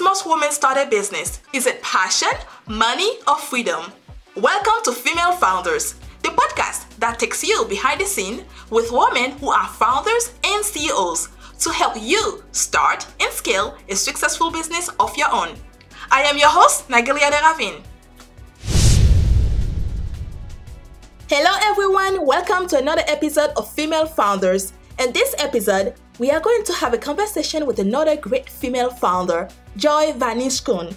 most women start a business? Is it passion, money, or freedom? Welcome to Female Founders, the podcast that takes you behind the scene with women who are founders and CEOs to help you start and scale a successful business of your own. I am your host, Nagelia Deravin. Hello, everyone. Welcome to another episode of Female Founders. In this episode, we are going to have a conversation with another great female founder, Joy Vanichkul,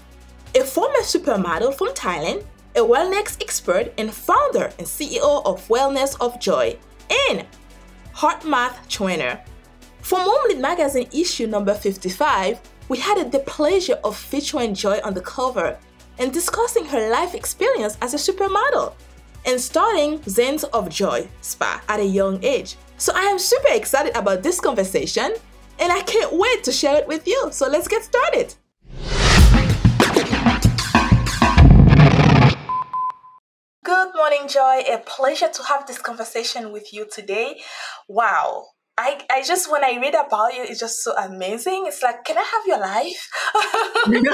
a former supermodel from Thailand, a wellness expert and founder and CEO of Wellness of Joy, and HeartMath trainer. For Moonlit Magazine issue number 55, we had the pleasure of featuring Joy on the cover and discussing her life experience as a supermodel and starting Zens of Joy Spa at a young age. So I am super excited about this conversation and I can't wait to share it with you. So let's get started. Good morning, Joy. A pleasure to have this conversation with you today. Wow, I, I just when I read about you, it's just so amazing. It's like, can I have your life?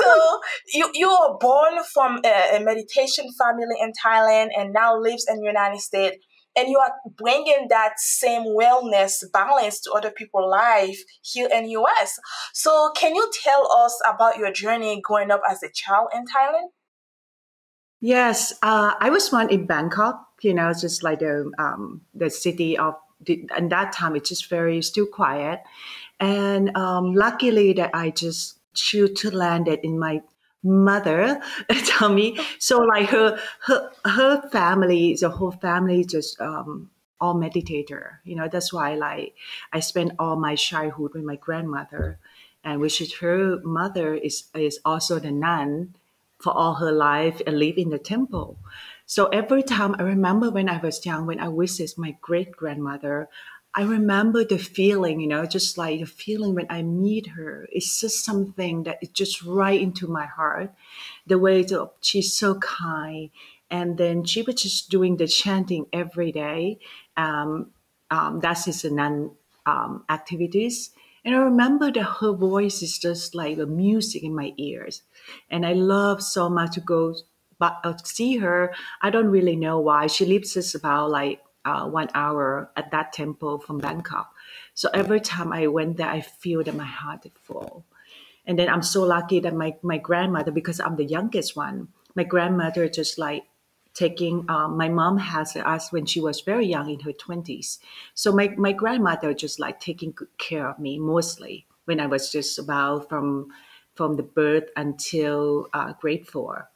so you you were born from a, a, meditation family in Thailand and now lives in the United States, and you are bringing that same wellness balance to other people's life here in US. So can you tell us about your journey growing up as a child in Thailand? Yes, uh, I was born in Bangkok. You know, just like the um, the city of and that time it's just very still quiet and um, luckily that i just choose to land it in my mother tummy so like her her her family the whole family just um, all meditator you know that's why like i spent all my childhood with my grandmother and which is her mother is is also the nun for all her life and live in the temple so every time I remember when I was young, when I visited my great grandmother, I remember the feeling, you know, just like the feeling when I meet her. It's just something that is just right into my heart. The way that she's so kind. And then she was just doing the chanting every day. Um, um, that's his non um, activities. And I remember that her voice is just like the music in my ears. And I love so much to go but uh, see her, I don't really know why. She lives just about like uh, one hour at that temple from Bangkok. So every time I went there, I feel that my heart is full. And then I'm so lucky that my, my grandmother, because I'm the youngest one, my grandmother just like taking, um, my mom has us when she was very young in her 20s. So my, my grandmother just like taking good care of me mostly when I was just about from, from the birth until uh, grade four.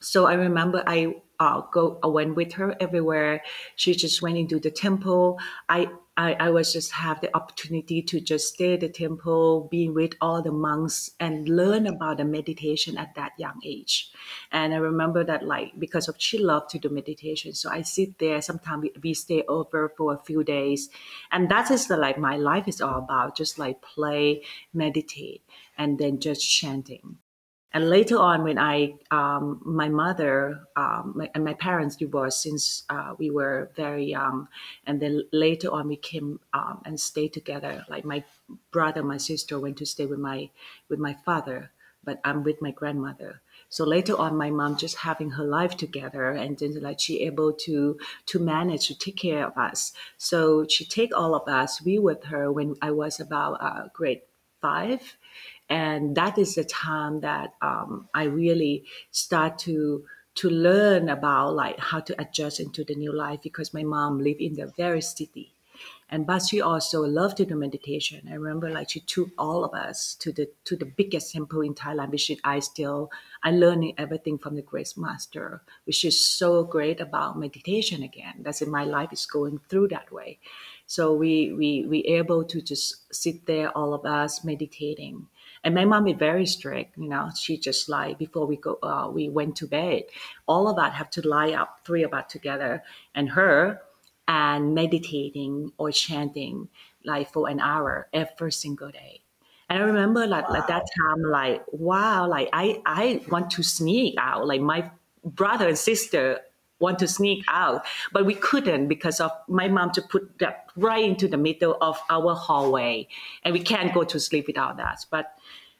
So I remember I uh, go I went with her everywhere. She just went into the temple. I, I I was just have the opportunity to just stay at the temple, be with all the monks, and learn about the meditation at that young age. And I remember that like because of she loved to do meditation, so I sit there. Sometimes we, we stay over for a few days, and that is the like my life is all about. Just like play, meditate, and then just chanting and later on when i um, my mother um, my, and my parents divorced since uh, we were very young and then later on we came um, and stayed together. Like my brother my sister went to stay with my with my father but i'm with my grandmother. So later on my mom just having her life together and then like she able to to manage to take care of us. So she take all of us. We with her when i was about uh, grade five and that is the time that um, I really start to to learn about like how to adjust into the new life because my mom lived in the very city. And but she also loved to do meditation. I remember like she took all of us to the to the biggest temple in thailand which i still i learning everything from the grace master which is so great about meditation again. That's in my life is going through that way. So we we we able to just sit there all of us meditating and my mom is very strict. You know, she just like before we go, uh, we went to bed. All of us have to lie up, three of us together, and her, and meditating or chanting like for an hour every single day. And I remember like wow. at that time, like wow, like I I want to sneak out. Like my brother and sister want to sneak out, but we couldn't because of my mom to put that right into the middle of our hallway, and we can't go to sleep without that. But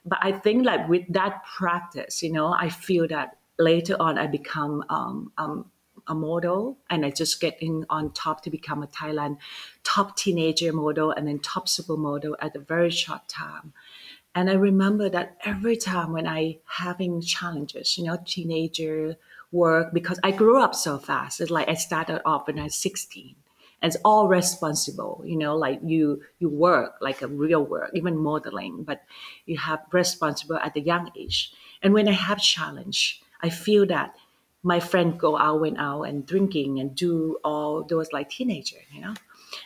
but I think like with that practice, you know, I feel that later on I become um, um, a model and I just get in on top to become a Thailand top teenager model and then top supermodel at a very short time. And I remember that every time when I having challenges, you know, teenager work, because I grew up so fast. It's like I started off when I was 16 and it's all responsible, you know, like you you work like a real work, even modeling, but you have responsible at the young age. And when I have challenge, I feel that my friend go out, went out and drinking and do all those like teenager, you know.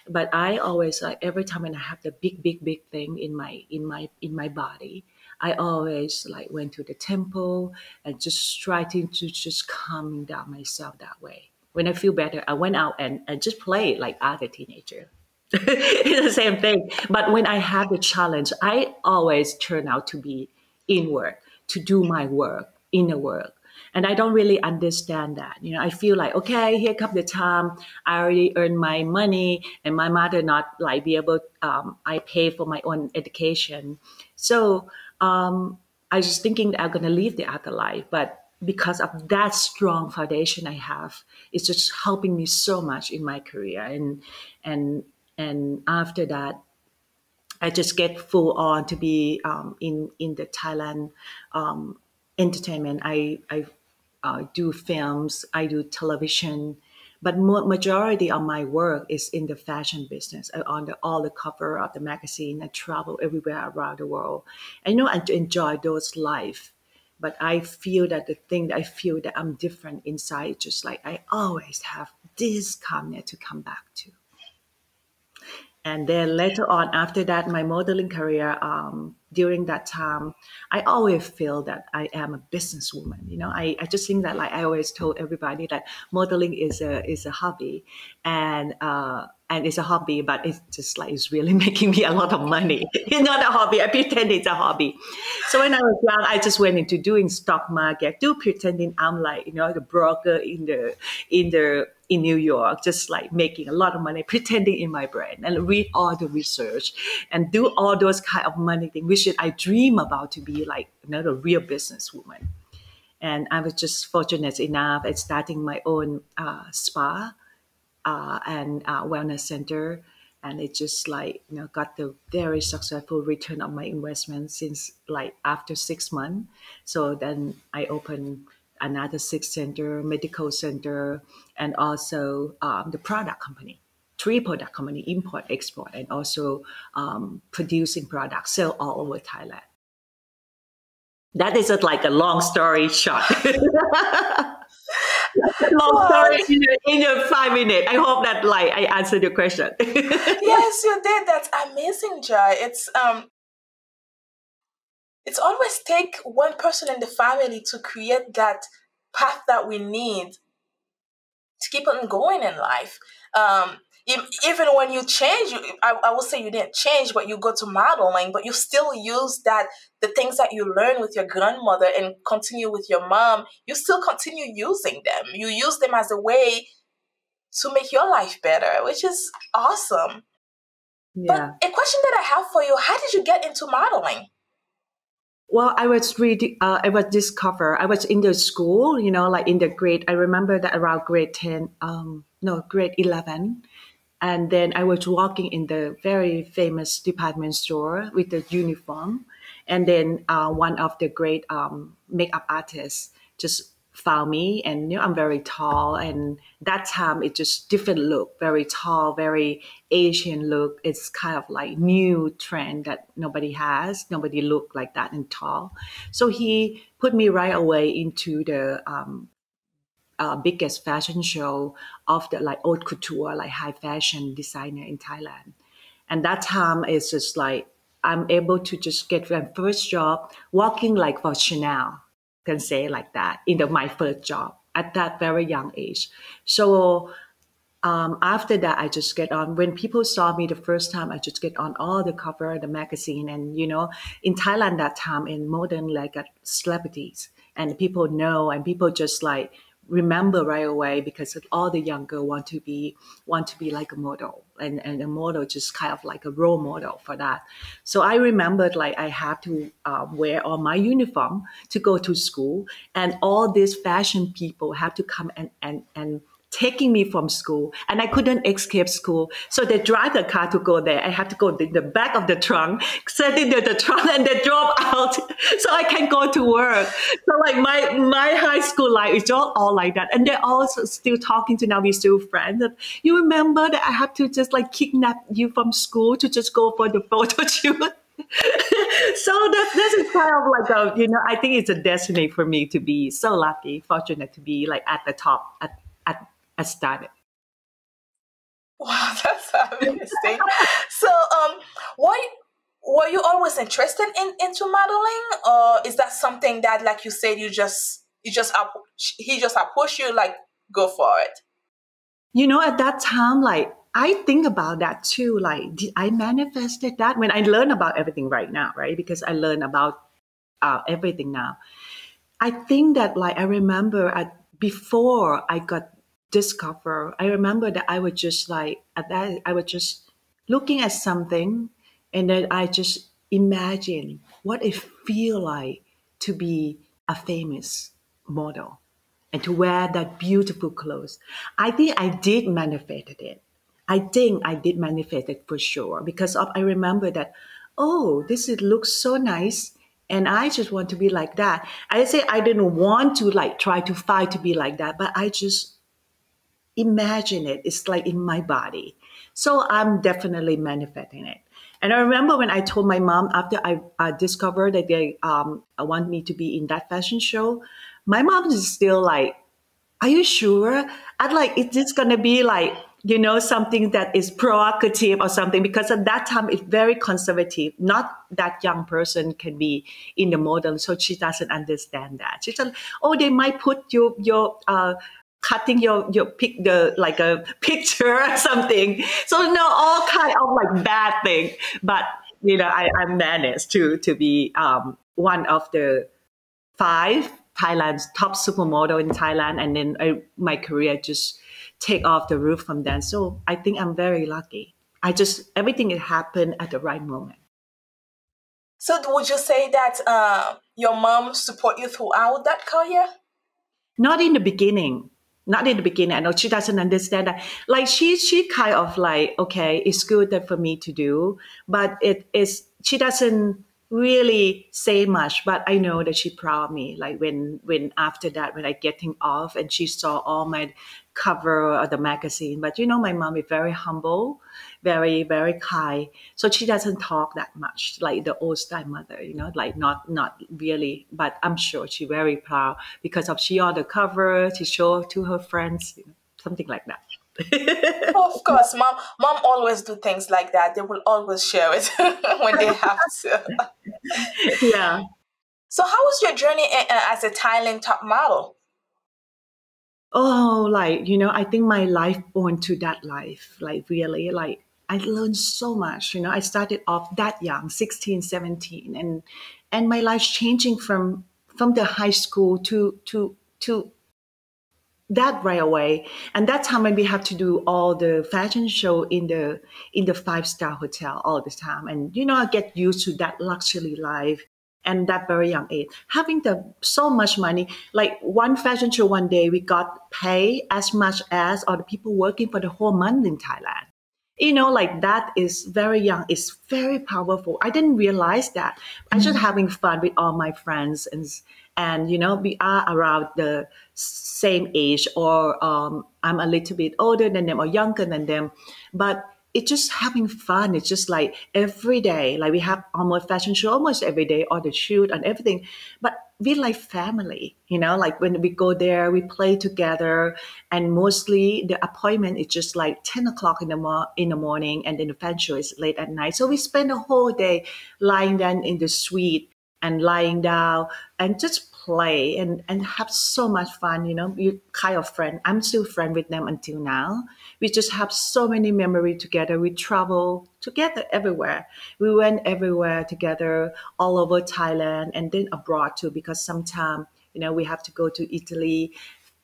But I always like every time when I have the big, big, big thing in my in my in my body, I always like went to the temple and just trying to just calming down myself that way. When I feel better, I went out and, and just play like other teenager. it's the same thing. But when I have the challenge, I always turn out to be inward, to do my work, inner work and I don't really understand that. You know, I feel like, okay, here comes the time. I already earned my money and my mother not like be able, um, I pay for my own education. So um, I was thinking I'm going to leave the other life, But because of that strong foundation I have, it's just helping me so much in my career. And, and, and after that, I just get full on to be um, in in the Thailand um, entertainment. I I uh, do films, I do television, but majority of my work is in the fashion business. I on the, all the cover of the magazine. I travel everywhere around the world. I know I enjoy those life, but I feel that the thing that I feel that I'm different inside, just like I always have this calmness to come back to. And then later on, after that, my modeling career, um, during that time, I always feel that I am a businesswoman. You know, I, I just think that like I always told everybody that modeling is a is a hobby, and uh, and it's a hobby, but it's just like it's really making me a lot of money. it's not a hobby. I pretend it's a hobby. So when I was young, I just went into doing stock market, do pretending I'm like you know the broker in the in the in New York, just like making a lot of money, pretending in my brain and read all the research and do all those kind of money things, which I dream about to be like another real businesswoman. And I was just fortunate enough at starting my own uh, spa uh, and uh, wellness center. And it just like, you know, got the very successful return on my investment since like after six months. So then I opened another six center, medical center, and also um, the product company, three product company, import, export, and also um, producing products, sell all over Thailand. That is a, like a long story short. long story in your, in your five minutes. I hope that like I answered your question. yes, you did. That's amazing, Joy. It's um it's always take one person in the family to create that path that we need to keep on going in life. Um, even when you change, I, I will say you didn't change, but you go to modeling, but you still use that the things that you learn with your grandmother and continue with your mom. You still continue using them. You use them as a way to make your life better, which is awesome. Yeah. But a question that I have for you: How did you get into modeling? Well, I was reading, uh, I was discover, I was in the school, you know, like in the grade, I remember that around grade 10, um, no, grade 11. And then I was walking in the very famous department store with the uniform. And then uh, one of the great um, makeup artists just found me. And you know i'm very tall. And that time it's just different look very tall very asian look. It's kind of like new trend that nobody has. Nobody look like that and tall. So he put me right away into the um, uh, biggest fashion show of the like haute couture like high fashion designer in thailand and that time it's just like i'm able to just get my first job walking like for chanel can say like that in the, my first job at that very young age. So um, after that, I just get on. When people saw me the first time, I just get on all the cover of the magazine. And you know, in Thailand that time, in modern like celebrities, and people know, and people just like remember right away because all the younger want to be want to be like a model. And, and a model just kind of like a role model for that. So i remembered like i had to uh, wear all my uniform to go to school. And all these fashion people have to come and and and taking me from school and I couldn't escape school. So they drive the car to go there. I had to go in the back of the trunk, set in the trunk and they drove out so I can go to work. So like my, my high school life is all, all like that. And they're also still talking to now we're still friends. You remember that I had to just like kidnap you from school to just go for the photo shoot? so that this is kind of like a you know I think it's a destiny for me to be so lucky, fortunate to be like at the top at at I started. Wow, that's amazing. so, um, why were you always interested in into modeling, or is that something that, like you said, you just you just he just pushed you like go for it? You know, at that time, like I think about that too. Like, did I manifested that when I learn about everything right now, right? Because I learn about uh, everything now. I think that like I remember at before I got discover. I remember that I was just like at that I was just looking at something and then I just imagine what it feel like to be a famous model and to wear that beautiful clothes. I think I did manifest it. I think I did manifest it for sure because of, I remember that, oh, this is, looks so nice and I just want to be like that. I say I didn't want to like try to fight to be like that, but I just imagine it. It's like in my body. So I'm definitely manifesting it. And I remember when I told my mom after I discovered that they um, want me to be in that fashion show, my mom is still like, "Are you sure?" I'd like, "Is this gonna be like you know something that is provocative or something?" Because at that time it's very conservative. Not that young person can be in the model, so she doesn't understand that. She said, "Oh, they might put your your uh, cutting your your pic the like a picture or something. So no, all kind of like bad thing. But you know, I, I managed to to be um, one of the five Thailand's top supermodel in Thailand, and then I, my career just take off the roof from then. So I think I'm very lucky. I just everything it happened at the right moment. So would you say that uh, your mom support you throughout that career? Not in the beginning not in the beginning. I know she doesn't understand that. Like she she kind of like, okay, it's good for me to do, but it is she doesn't really say much, but I know that she proud me. Like when when after that, when I getting off and she saw all my cover of the magazine. But you know, my mom is very humble, very very kind, so she doesn't talk that much like the old style mother. You know, like not not really. But I'm sure she very proud because of she on the cover. She show to her friends, you know, something like that. of course, mom. Mom always do things like that. They will always share it when they have to. yeah. So, how was your journey as a Thailand top model? Oh, like you know, I think my life born to that life. Like really, like I learned so much. You know, I started off that young, 16, 17, and and my life changing from from the high school to to to that right away. And that time when we have to do all the fashion show in the in the five star hotel all the time. And you know i get used to that luxury life and that very young age. Having the so much money like one fashion show one day we got paid as much as all the people working for the whole month in thailand you know like that is very young. It's very powerful. I didn't realize that. I was just mm-hmm. having fun with all my friends and and you know we are around the same age or um, i'm a little bit older than them or younger than them. But it's just having fun. It's just like every day like we have almost fashion show almost every day or the shoot and everything. But we like family you know like when we go there we play together. And mostly the appointment is just like 10 o'clock in the, mo- in the morning and then the fashion show is late at night. So we spend the whole day lying down in the suite and lying down and just play and, and have so much fun. You know, you kind of friend. I'm still friend with them until now. We just have so many memory together. We travel together everywhere. We went everywhere together, all over Thailand and then abroad too, because sometimes, you know, we have to go to Italy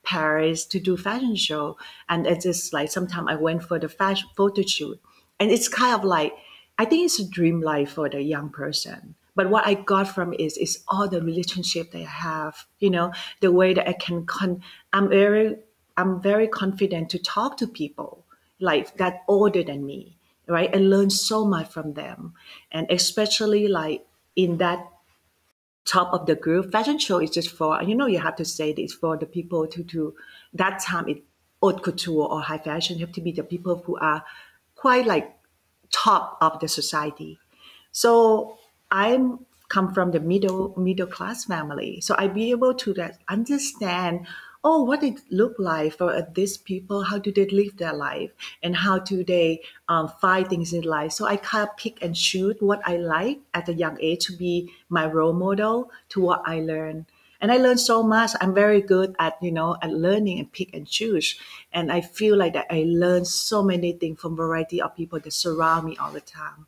Paris to do fashion show, and it's just like sometimes I went for the fashion photo shoot, and it's kind of like I think it's a dream life for the young person. But what I got from is is all the relationship they have, you know, the way that I can con- I'm very I'm very confident to talk to people like that older than me, right? And learn so much from them. And especially like in that top of the group, fashion show is just for, you know, you have to say this for the people to do that time it haute couture or high fashion have to be the people who are quite like top of the society. So I'm come from the middle middle class family. So I be able to understand oh, what it look like for these people? How do they live their life, and how do they um, find things in life? So I kind of pick and choose what I like at a young age to be my role model to what I learn. And I learned so much. I'm very good at you know at learning and pick and choose. And I feel like that I learn so many things from variety of people that surround me all the time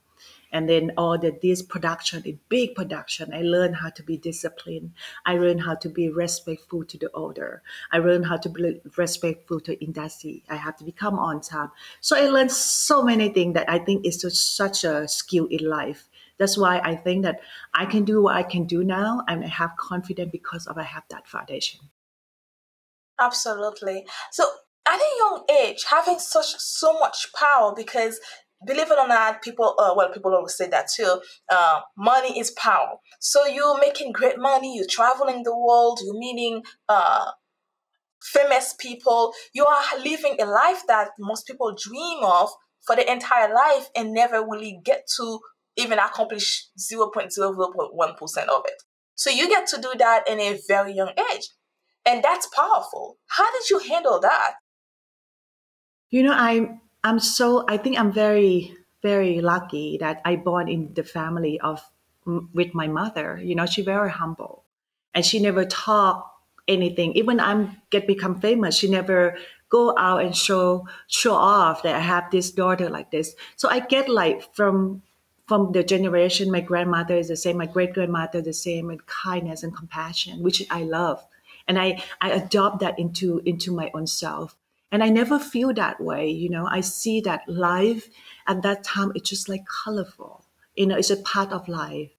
and then all the this production a big production i learned how to be disciplined. I learned how to be respectful to the older i learned how to be respectful to industry. I have to become on time so i learned so many things that i think is just such a skill in life. That's why i think that i can do what i can do now and i have confidence because of i have that foundation. Absolutely. So at a young age having such so much power because believe it or not, people, uh, well, people always say that too. Uh, money is power. So you're making great money, you're traveling the world, you're meeting uh, famous people, you are living a life that most people dream of for the entire life and never really get to even accomplish 0.001% of it. So you get to do that in a very young age. And that's powerful. How did you handle that? You know, I'm I'm so I think I'm very very lucky that I born in the family of with my mother. You know, she very humble, and she never talk anything. Even I'm get become famous, she never go out and show show off that I have this daughter like this. So I get like from from the generation my grandmother is the same, my great grandmother the same, and kindness and compassion, which I love, and I I adopt that into into my own self. And I never feel that way. You know, I see that life at that time, it's just like colorful. You know, it's a part of life.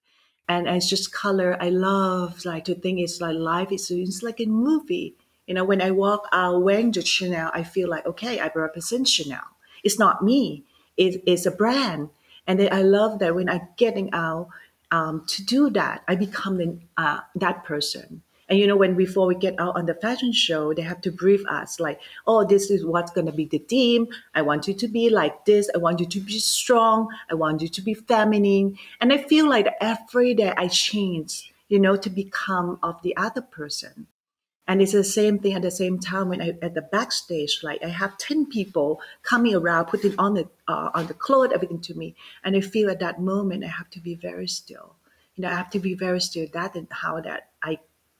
And, and it's just color. I love like to think it's like life is it's like a movie. You know, when I walk out wearing the Chanel, I feel like, okay, I represent Chanel. It's not me. It is a brand. And then I love that when I'm getting out um, to do that, I become the, uh, that person. And you know, when before we get out on the fashion show, they have to brief us like, oh, this is what's gonna be the theme. I want you to be like this. I want you to be strong. I want you to be feminine. And I feel like every day I change, you know, to become of the other person. And it's the same thing at the same time when I at the backstage, like I have ten people coming around, putting on the uh, on the clothes, everything to me, and I feel at that moment I have to be very still. You know, I have to be very still. That and how that I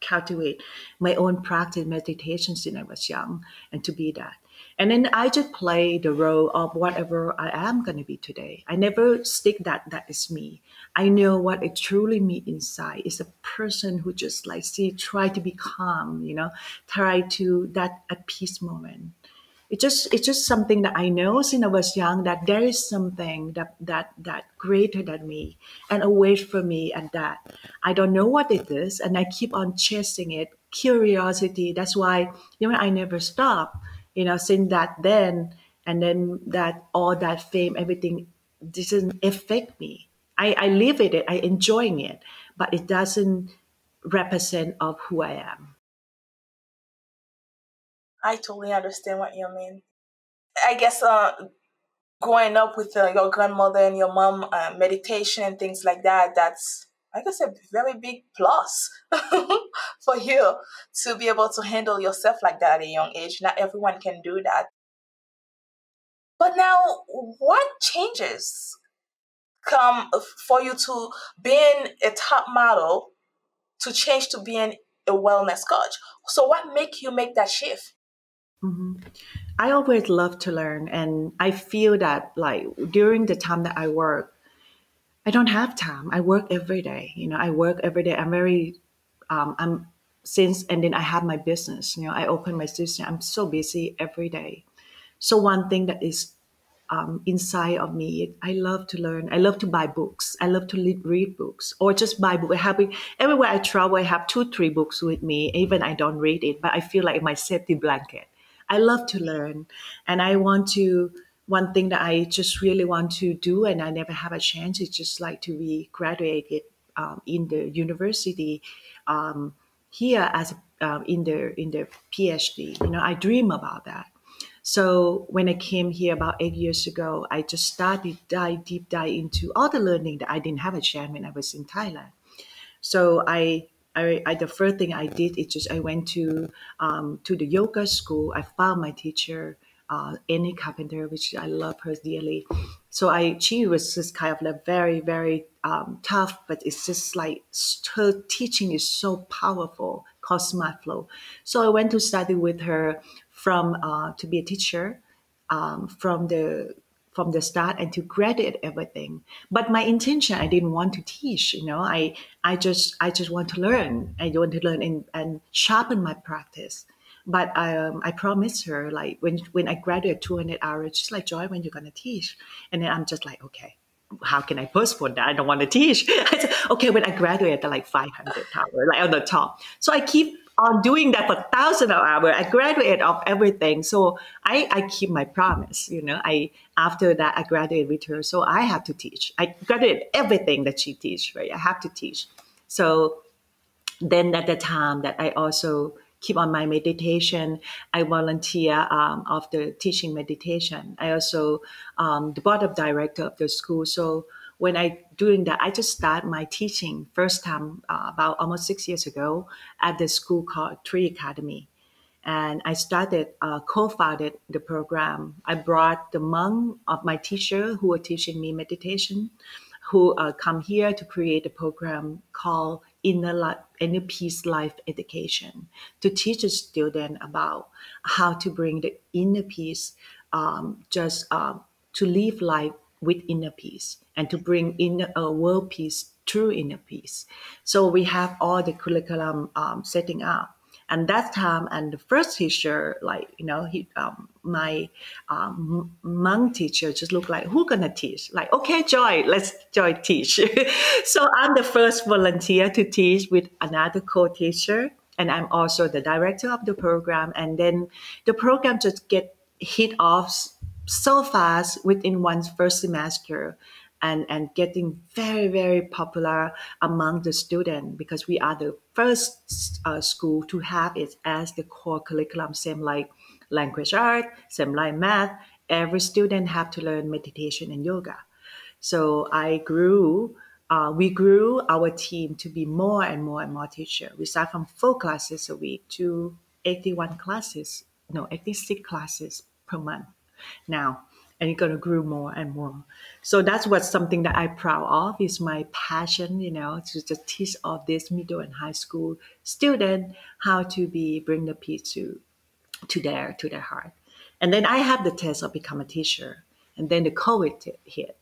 cultivate my own practice meditation since I was young and to be that. And then I just play the role of whatever I am going to be today. I never stick that that is me. I know what it truly me inside is a person who just like see try to be calm, you know, try to that at peace moment it just it's just something that I know since I was young that there is something that that that greater than me and away from me and that I don't know what it is and I keep on chasing it curiosity. That's why you know I never stop you know since that then and then that all that fame everything doesn't affect me. I, I live it. I enjoying it. But it doesn't represent of who I am I totally understand what you mean. I guess uh, growing up with uh, your grandmother and your mom, uh, meditation and things like that, that's, I guess, a very big plus for you to be able to handle yourself like that at a young age. Not everyone can do that. But now, what changes come for you to being a top model to change to being a wellness coach? So, what make you make that shift? Mm-hmm. I always love to learn, and I feel that like during the time that I work, I don't have time. I work every day. You know, I work every day. I'm very, um, I'm since and then I have my business. You know, I open my business. I'm so busy every day. So one thing that is um, inside of me, I love to learn. I love to buy books. I love to read books or just buy books. Having everywhere I travel, I have two, three books with me. Even I don't read it, but I feel like my safety blanket. I love to learn, and I want to. One thing that I just really want to do, and I never have a chance, is just like to be graduated um, in the university um, here as uh, in the in the PhD. You know, I dream about that. So when I came here about eight years ago, I just started dive deep dive into all the learning that I didn't have a chance when I was in Thailand. So I I, I, the first thing I did is just I went to um, to the yoga school. I found my teacher, uh, Annie Carpenter, which I love her dearly. So I she was just kind of like very very um, tough, but it's just like her teaching is so powerful called Smart Flow. So I went to study with her from uh, to be a teacher um, from the from the start and to graduate everything. But my intention, I didn't want to teach. You know, I I just I just want to learn. I want to learn and, and sharpen my practice. But um, I promised her like when when I graduate 200 hours, she's like Joy, when you're gonna teach? And then I'm just like, okay, how can I postpone that? I don't want to teach. I said, okay, when I graduate, at like 500 hours, like on the top. So I keep on doing that for thousands of hours. I graduate of everything. So I, I keep my promise, you know, I, after that, I graduate with her. So I have to teach. I graduate everything that she teach, right? I have to teach. So then at the time that I also keep on my meditation. I volunteer um, of the teaching meditation. I also um, the board of director of the school. So when I doing that, I just start my teaching first time uh, about almost six years ago at the school called Tree Academy. And I started, uh, co-founded the program. I brought the monk of my teacher who were teaching me meditation, who uh, come here to create a program called inner, life, inner peace life education to teach a student about how to bring the inner peace, um, just uh, to live life with inner peace and to bring in a world peace through inner peace. So we have all the curriculum um, setting up. And that time and the first teacher like you know he um, my um, monk teacher just looked like who gonna teach? Like okay joy let's joy teach. So i'm the first volunteer to teach with another co-teacher and i'm also the director of the program. And then the program just get hit off so fast within one first semester and, and getting very, very popular among the student because we are the first uh, school to have it as the core curriculum, same like language art, same like math. Every student have to learn meditation and yoga. So I grew, uh, we grew our team to be more and more and more teacher. We start from four classes a week to 81 classes, no, 86 classes per month now and it's going to grow more and more. So that's what something that I'm proud of is my passion, you know, to just teach all this middle and high school student how to be bring the peace to to their to their heart. And then I have the test of become a teacher, and then the COVID hit,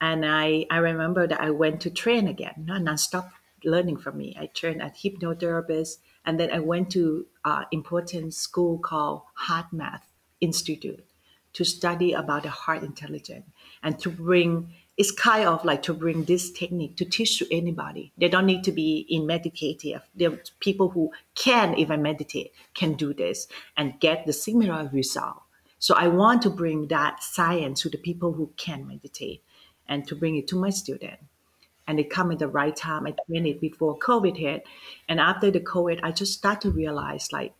and I I remember that I went to train again, non-stop learning from me. I trained at hypnotherapist, and then I went to uh, important school called HeartMath Institute to study about the heart intelligence and to bring it's kind of like to bring this technique to teach to anybody. They don't need to be in meditative. There people who can even meditate can do this and get the similar result. So I want to bring that science to the people who can meditate and to bring it to my student. And it come at the right time. I trained it before COVID hit. And after the COVID, I just start to realize like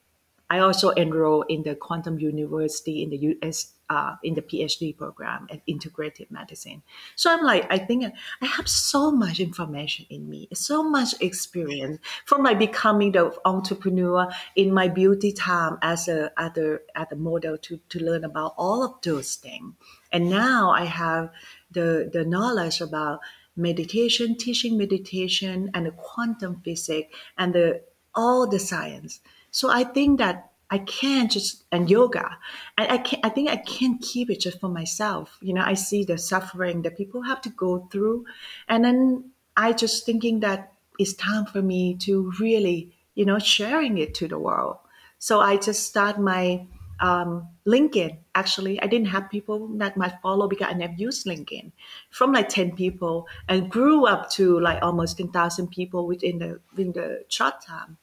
I also enrolled in the Quantum University in the US uh, in the PhD program at integrative medicine. So I'm like, I think I have so much information in me, so much experience from my becoming the entrepreneur in my beauty time as a other as a model to, to learn about all of those things. And now I have the the knowledge about meditation, teaching meditation, and the quantum physics and the all the science. So I think that I can't just and yoga, and I can I think I can't keep it just for myself. You know, I see the suffering that people have to go through, and then I just thinking that it's time for me to really you know, sharing it to the world. So I just start my um, LinkedIn. Actually, I didn't have people that might follow because I never used LinkedIn. From like ten people and grew up to like almost ten thousand people within the within the short time.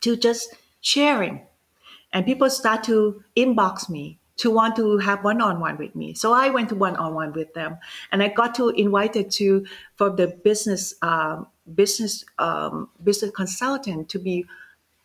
To just sharing, and people start to inbox me to want to have one-on-one with me. So I went to one-on-one with them, and I got to invited to for the business um, business um, business consultant to be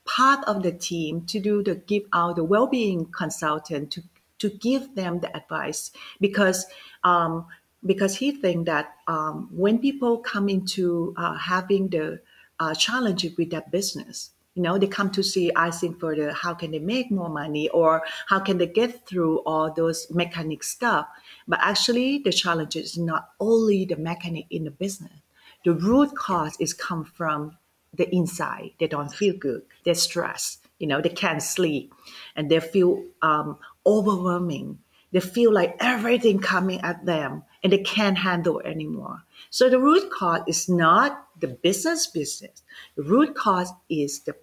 part of the team to do the give out the well-being consultant to to give them the advice because um, because he think that um, when people come into uh, having the uh, challenge with that business you know they come to see asking for the how can they make more money or how can they get through all those mechanic stuff but actually the challenge is not only the mechanic in the business the root cause is come from the inside. They don't feel good. They're stressed. You know, they can't sleep, and they feel um, overwhelming. They feel like everything coming at them, and they can't handle anymore. So the root cause is not the business business. The root cause is the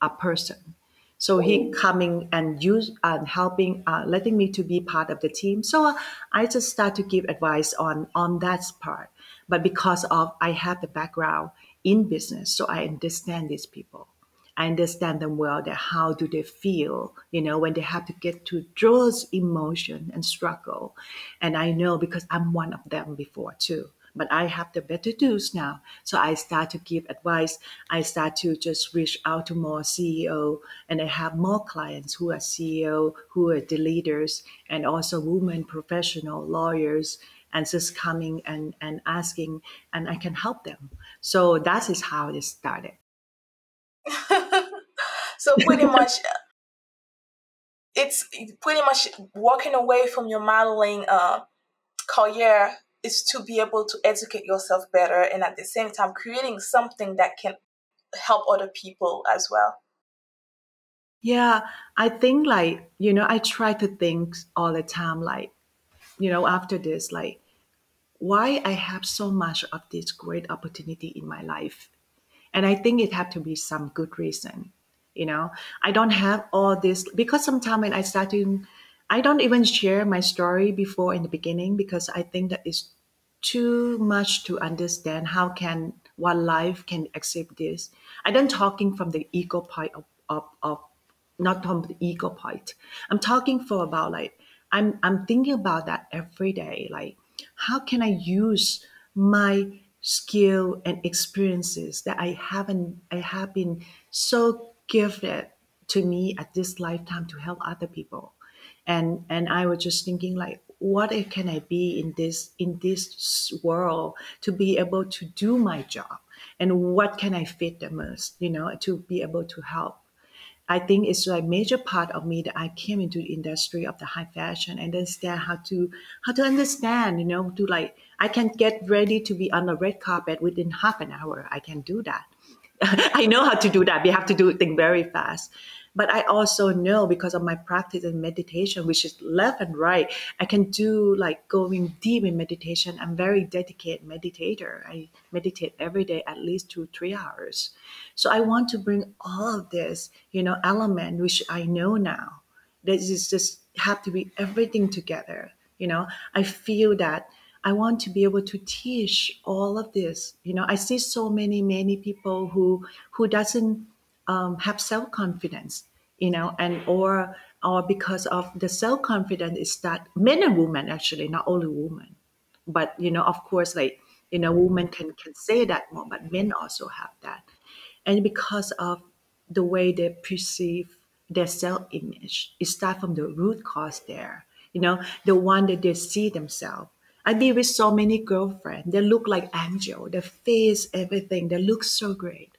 a person. So he coming and use and helping, uh, letting me to be part of the team. So uh, I just start to give advice on on that part. But because of I have the background in business, so I understand these people. I understand them well. That how do they feel, you know, when they have to get to those emotion and struggle. And I know because I'm one of them before too. But I have the better tools now. So I start to give advice. I start to just reach out to more CEO and I have more clients who are CEO, who are the leaders, and also women professional lawyers and just coming and, and asking and I can help them. So that is how it started. so pretty much it's pretty much walking away from your modeling uh, career is to be able to educate yourself better and at the same time creating something that can help other people as well. Yeah, I think like, you know, I try to think all the time like you know, after this, like, why I have so much of this great opportunity in my life. And I think it had to be some good reason. You know, I don't have all this because sometimes when I start to, I don't even share my story before in the beginning because I think that is too much to understand how can one life can accept this. I don't talking from the ego point of, of, of not from the ego point. I'm talking for about like I'm I'm thinking about that every day. Like, how can I use my skill and experiences that I haven't I have been so gifted to me at this lifetime to help other people. And and I was just thinking like what can I be in this in this world to be able to do my job and what can I fit the most, you know, to be able to help I think it's a major part of me that I came into the industry of the high fashion and understand how to how to understand, you know, to like I can get ready to be on the red carpet within half an hour. I can do that. I know how to do that. We have to do things very fast. But I also know because of my practice in meditation, which is left and right, I can do like going deep in meditation. I'm very dedicated meditator. I meditate every day at least two, three hours. So I want to bring all of this, you know, element which I know now. This is just have to be everything together. You know, I feel that I want to be able to teach all of this. You know, I see so many, many people who who doesn't um, have self confidence you know, and or or because of the self confidence is that men and women actually, not only women, but you know, of course, like you know, women can can say that more, but men also have that, and because of the way they perceive their self image, it starts from the root cause there. You know, the one that they see themselves. I be with so many girlfriends. They look like angel. Their face, everything. They look so great,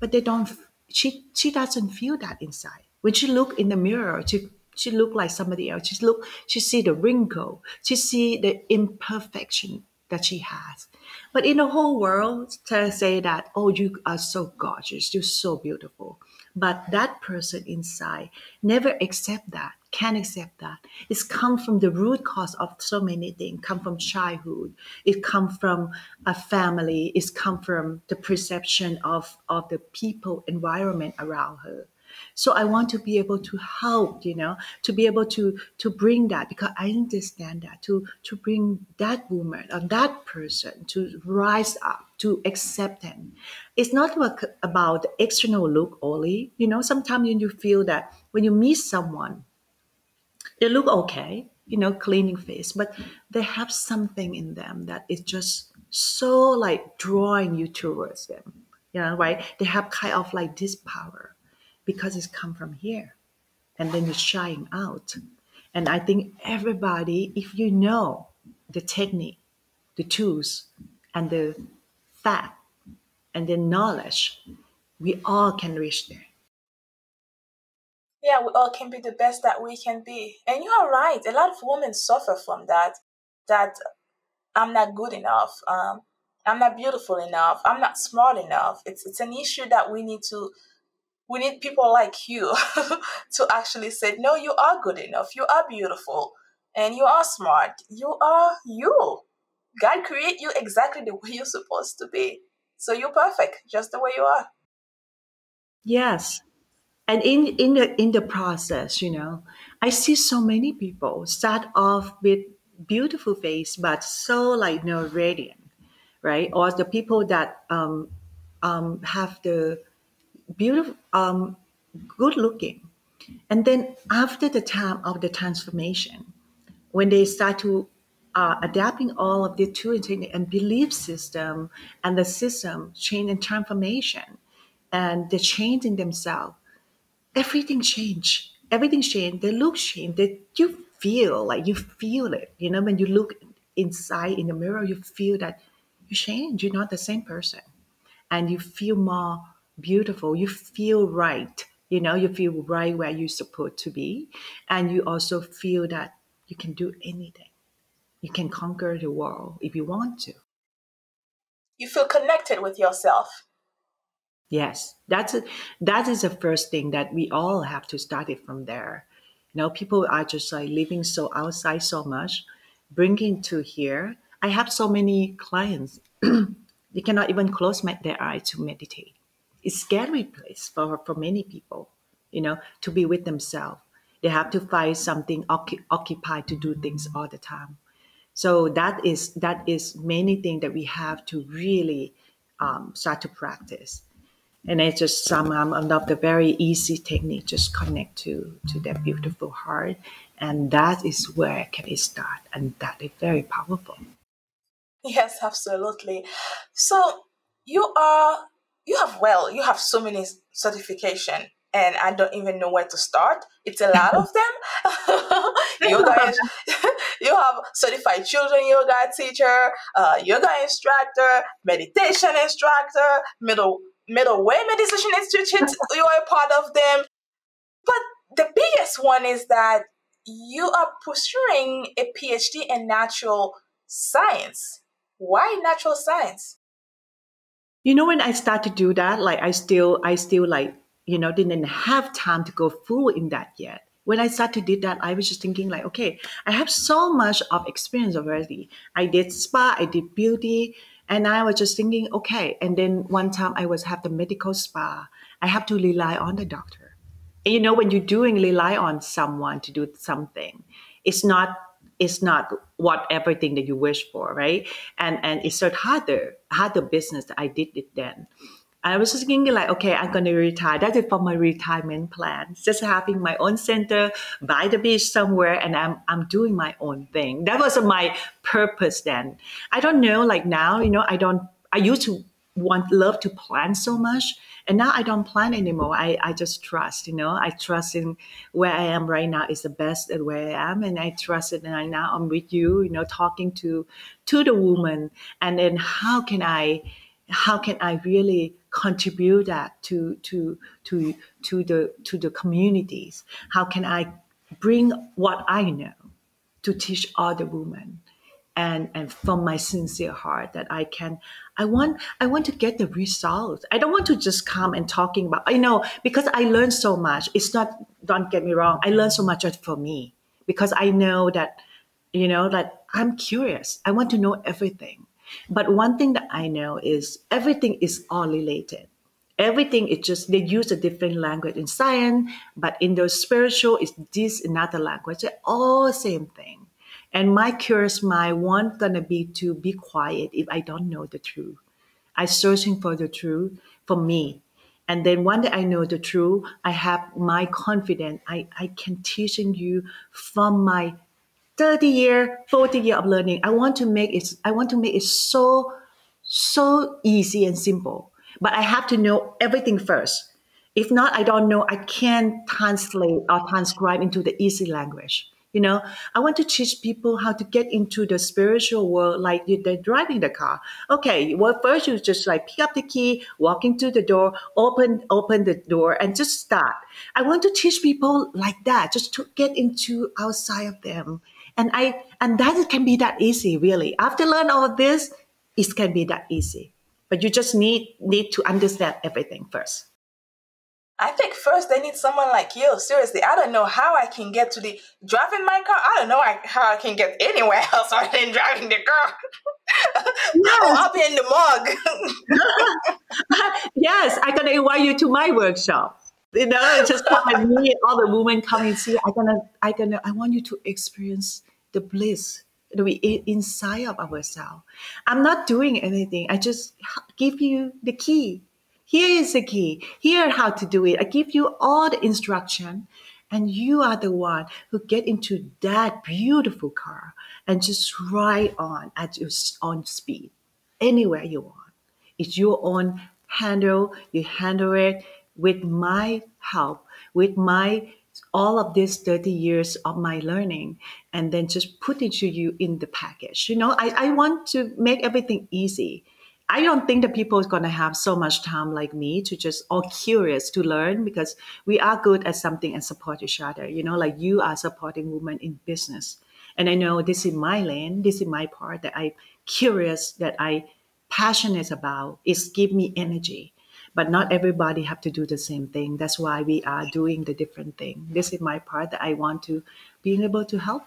but they don't. She she doesn't feel that inside when she look in the mirror, she she look like somebody else. She look, she see the wrinkle, she see the imperfection that she has. But in the whole world, to say that, oh, you are so gorgeous, you're so beautiful. But that person inside never accept that can't accept that. It's come from the root cause of so many things. Come from childhood. It come from a family. It's come from the perception of of the people environment around her so i want to be able to help you know to be able to to bring that because i understand that to to bring that woman or that person to rise up to accept them. It's not about the external look only. You know sometimes you feel that when you meet someone they look okay you know cleaning face but they have something in them that is just so like drawing you towards them. You know right? They have kind of like this power because it's come from here. And then it's shying out. And i think everybody if you know the technique the tools and the fact and the knowledge we all can reach there. Yeah we all can be the best that we can be. And you are right. A lot of women suffer from that that i'm not good enough um, i'm not beautiful enough i'm not smart enough. It's, it's an issue that we need to we need people like you to actually say, no, you are good enough, you are beautiful, and you are smart, you are you. God create you exactly the way you're supposed to be. So you're perfect, just the way you are. Yes. And in, in the in the process, you know, I see so many people start off with beautiful face, but so like no radiant, right? Or the people that um, um, have the beautiful, um, good looking. And then after the time of the transformation, when they start to uh, adapting all of the tools and belief system and the system change and transformation and the changing themselves, everything change. Everything change. They look change. They, you feel like you feel it. You know, when you look inside in the mirror, you feel that you change. You're not the same person, and you feel more beautiful. You feel right. You know, you feel right where you're supposed to be. And you also feel that you can do anything. You can conquer the world if you want to. You feel connected with yourself. Yes, that's a, that is the first thing that we all have to start it from there. You know, people are just like living so outside so much, bringing to here. I have so many clients; they cannot even close their eyes to meditate it's scary place for for many people you know to be with themselves. They have to find something occupied to do things all the time. So that is that is many things that we have to really um, start to practice. And it's just some um, of the very easy technique just connect to to that beautiful heart. And that is where can start. And that is very powerful. Yes absolutely. So you are you have well, you have so many certification and I don't even know where to start. It's a lot of them. yoga, you have certified children yoga teacher, uh, yoga instructor, meditation instructor, middle middle way meditation institute. You are a part of them, but the biggest one is that you are pursuing a PhD in natural science. Why natural science? You know, when I start to do that, like I still, I still like, you know, didn't have time to go full in that yet. When I started to do that, I was just thinking like, okay, I have so much of experience already. I did spa, I did beauty, and I was just thinking, okay. And then one time I was have the medical spa. I have to rely on the doctor. And you know, when you're doing rely on someone to do something, it's not it's not what everything that you wish for, right? And and it's sort harder, harder business. I did it then. I was just thinking like, okay, I'm gonna retire. That is it for my retirement plan. Just having my own center by the beach somewhere, and I'm I'm doing my own thing. That was my purpose then. I don't know, like now, you know, I don't. I used to want love to plan so much, and now I don't plan anymore. I, I just trust, you know, I trust in where I am right now is the best at where I am. And I trust it. And I, now I'm with you, you know, talking to, to the woman. And then how can I, how can I really contribute that to, to, to, to the, to the communities? How can I bring what I know to teach other women? And and from my sincere heart that I can I want I want to get the results. I don't want to just come and talking about I know because I learned so much. It's not don't get me wrong. I learned so much for me because I know that you know that I'm curious. I want to know everything. But one thing that I know is everything is all related. Everything is just they use a different language in science, but in the spiritual is this another language. They're all the same thing. And my curious mind want gonna be to be quiet if I don't know the truth. I searching for the truth for me. And then one day I know the truth, I have my confidence. I, I can teaching you from my 30 year, 40 year of learning. I want to make it, I want to make it so, so easy and simple. But I have to know everything first. If not, I don't know, I can't translate or transcribe into the easy language. You know, I want to teach people how to get into the spiritual world like they're driving the car. Okay, well, first you just like pick up the key, walk into the door, open open the door, and just start. I want to teach people like that, just to get into outside of them. And I and that it can be that easy, really. After learn all of this, it can be that easy. But you just need need to understand everything first. I think first they need someone like you. Seriously, I don't know how I can get to the driving my car. I don't know how I can get anywhere else other than driving the car. Yes. I'll be in the mug. yes, I'm gonna invite you to my workshop. You know, just come and meet all the women come and see. I'm gonna, I gonna, I want you to experience the bliss that we inside of ourselves. I'm not doing anything. I just give you the key here is the key. Here how to do it. I give you all the instruction and you are the one who get into that beautiful car and just ride on at your own speed anywhere you want. It's your own handle. You handle it with my help, with my all of these 30 years of my learning and then just put it to you in the package. You know, I, I want to make everything easy. I don't think that people is going to have so much time like me to just all curious to learn because we are good at something and support each other. You know, like you are supporting women in business. And I know this is my lane, this is my part that I curious, that I passionate about, is give me energy. But not everybody have to do the same thing. That's why we are doing the different thing. This is my part that I want to being able to help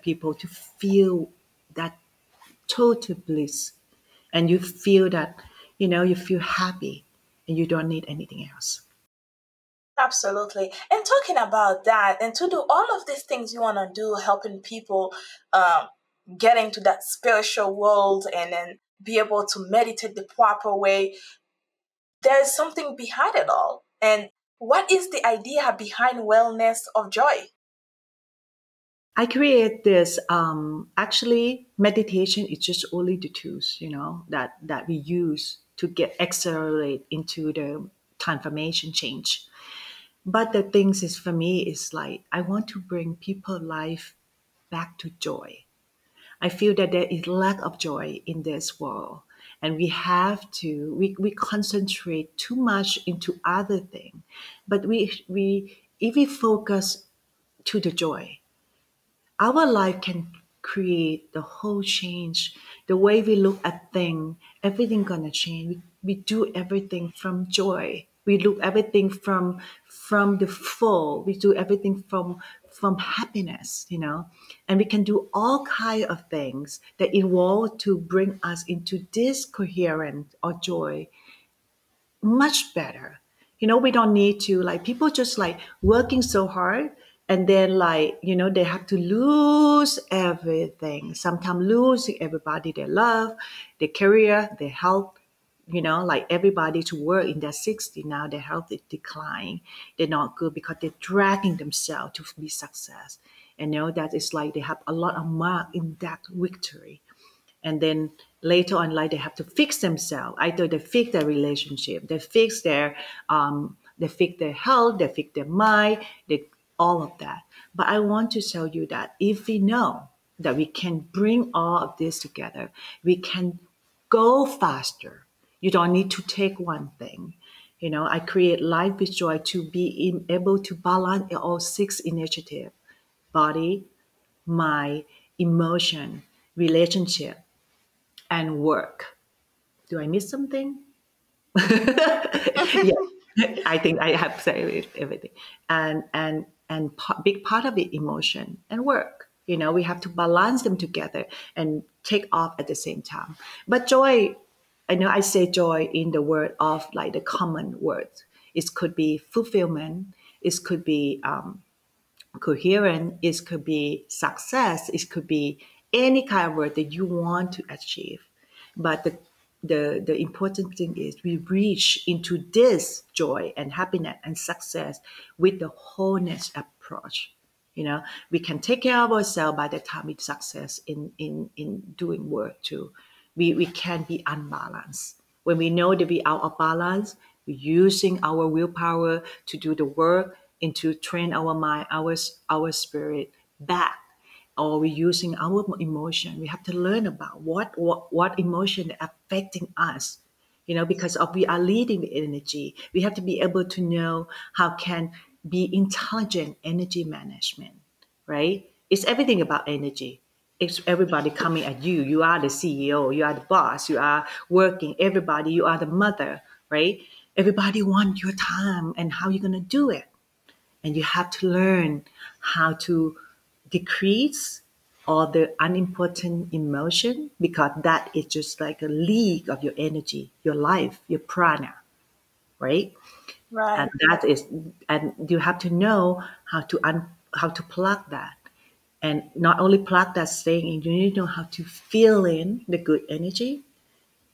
people to feel that total bliss and you feel that you know you feel happy and you don't need anything else. Absolutely. And talking about that and to do all of these things you want to do helping people um, get into that spiritual world and then be able to meditate the proper way there's something behind it all. And what is the idea behind wellness of joy I create this. Um, actually, meditation is just only the tools, you know, that that we use to get accelerate into the transformation change. But the things is for me is like I want to bring people life back to joy. I feel that there is lack of joy in this world, and we have to we, we concentrate too much into other thing, but we we if we focus to the joy our life can create the whole change. The way we look at things everything gonna change. We, we do everything from joy. We look everything from from the full. We do everything from from happiness you know? And we can do all kind of things that evolve to bring us into this coherent or joy much better. You know we don't need to like people just like working so hard and then like you know they have to lose everything. Sometimes losing everybody they love their career their health you know like everybody to work in their 60 now their health is declining. They're not good because they're dragging themselves to be success. And you know that is like they have a lot of mark in that victory. And then later on like they have to fix themselves. Either they fix their relationship they fix their um they fix their health they fix their mind they all of that. But I want to tell you that if we know that we can bring all of this together, we can go faster. You don't need to take one thing. You know, I create life with joy to be able to balance all six initiatives body, mind, emotion, relationship, and work. Do I miss something? yeah, I think I have said everything. And and and big part of it, emotion and work. You know, we have to balance them together and take off at the same time. But joy, I know I say joy in the word of like the common words. It could be fulfillment. It could be um, coherent. It could be success. It could be any kind of word that you want to achieve. But the the, the important thing is we reach into this joy and happiness and success with the wholeness approach. You know, we can take care of ourselves by the time it's success in, in, in doing work too. We, we can be unbalanced. When we know that we out of balance, we're using our willpower to do the work and to train our mind, our, our spirit back or we're using our emotion. We have to learn about what what, what emotion affecting us. You know, because of we are leading the energy. We have to be able to know how can be intelligent energy management, right? It's everything about energy. It's everybody coming at you. You are the CEO, you are the boss, you are working, everybody, you are the mother, right? Everybody want your time and how you're gonna do it. And you have to learn how to decrease all the unimportant emotion because that is just like a leak of your energy, your life, your prana, right? Right. And that is, and you have to know how to un, how to plug that, and not only plug that thing, in, you need to know how to fill in the good energy,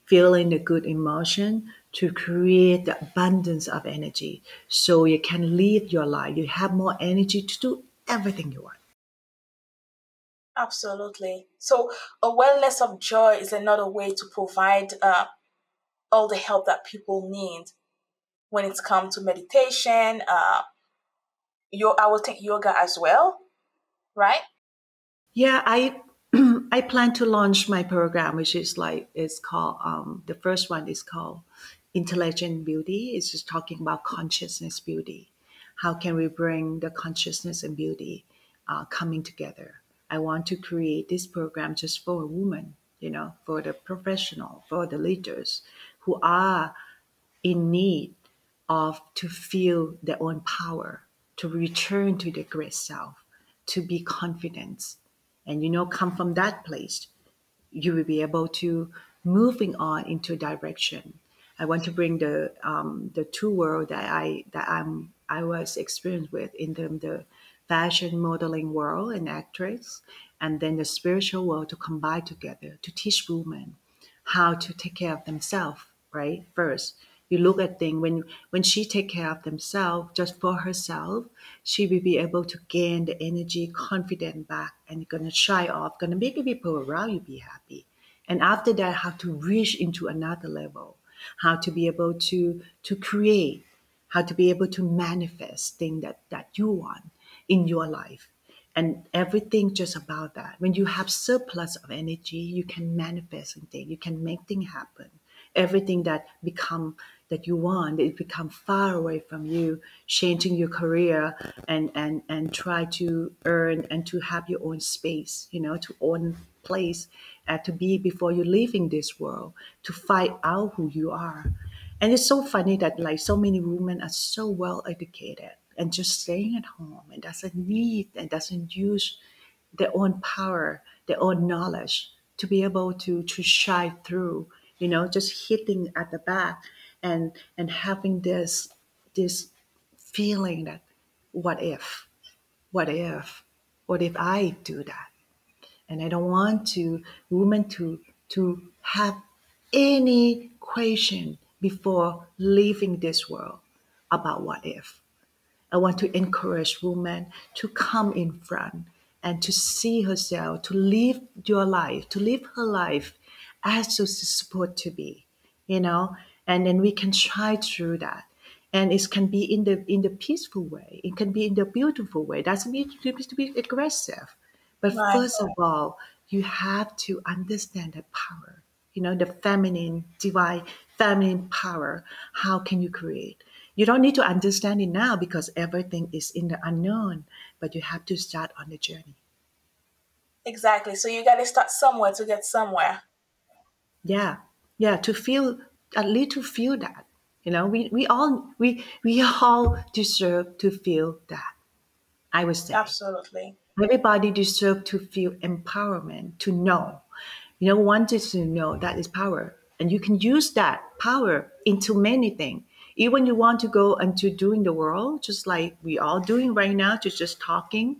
feel in the good emotion to create the abundance of energy, so you can live your life. You have more energy to do everything you want. Absolutely. So, a wellness of joy is another way to provide uh, all the help that people need when it's come to meditation. Uh, I will take yoga as well, right? Yeah, I I plan to launch my program, which is like it's called um, the first one is called Intelligent Beauty. It's just talking about consciousness beauty. How can we bring the consciousness and beauty uh, coming together? I want to create this program just for women, you know, for the professional, for the leaders who are in need of to feel their own power, to return to their great self, to be confident, and you know, come from that place, you will be able to moving on into direction. I want to bring the um, the two world that I that I'm I was experienced with in the, the fashion modeling world and actress, and then the spiritual world to combine together to teach women how to take care of themselves, right? First, you look at things when when she take care of themselves just for herself, she will be able to gain the energy, confidence back, and gonna shy off, gonna make the people around you be happy. And after that, how to reach into another level, how to be able to to create, how to be able to manifest things that that you want in your life. And everything just about that. When you have surplus of energy you can manifest things. You can make things happen. Everything that become that you want it become far away from you changing your career and and and try to earn and to have your own space you know to own place uh, to be before you leaving this world to find out who you are. And it's so funny that like so many women are so well educated and just staying at home and doesn't need and doesn't use their own power, their own knowledge to be able to to shine through, you know, just hitting at the back and and having this this feeling that what if? What if? What if I do that? And I don't want to women to to have any question before leaving this world about what if I want to encourage women to come in front and to see herself, to live your life, to live her life as she's supposed to be, you know, and then we can try through that. And it can be in the in the peaceful way. It can be in the beautiful way. Doesn't mean to be, to be aggressive. But right. first of all, you have to understand the power. You know, the feminine, divine, feminine power. How can you create? You don't need to understand it now because everything is in the unknown, but you have to start on the journey. Exactly. So you got to start somewhere to get somewhere. Yeah, yeah. To feel at least to feel that, you know, we we all we we all deserve to feel that. I would say Absolutely. everybody deserves to feel empowerment to know you know wanted to know that is power and you can use that power into many things even you want to go into doing the world just like we all doing right now just just talking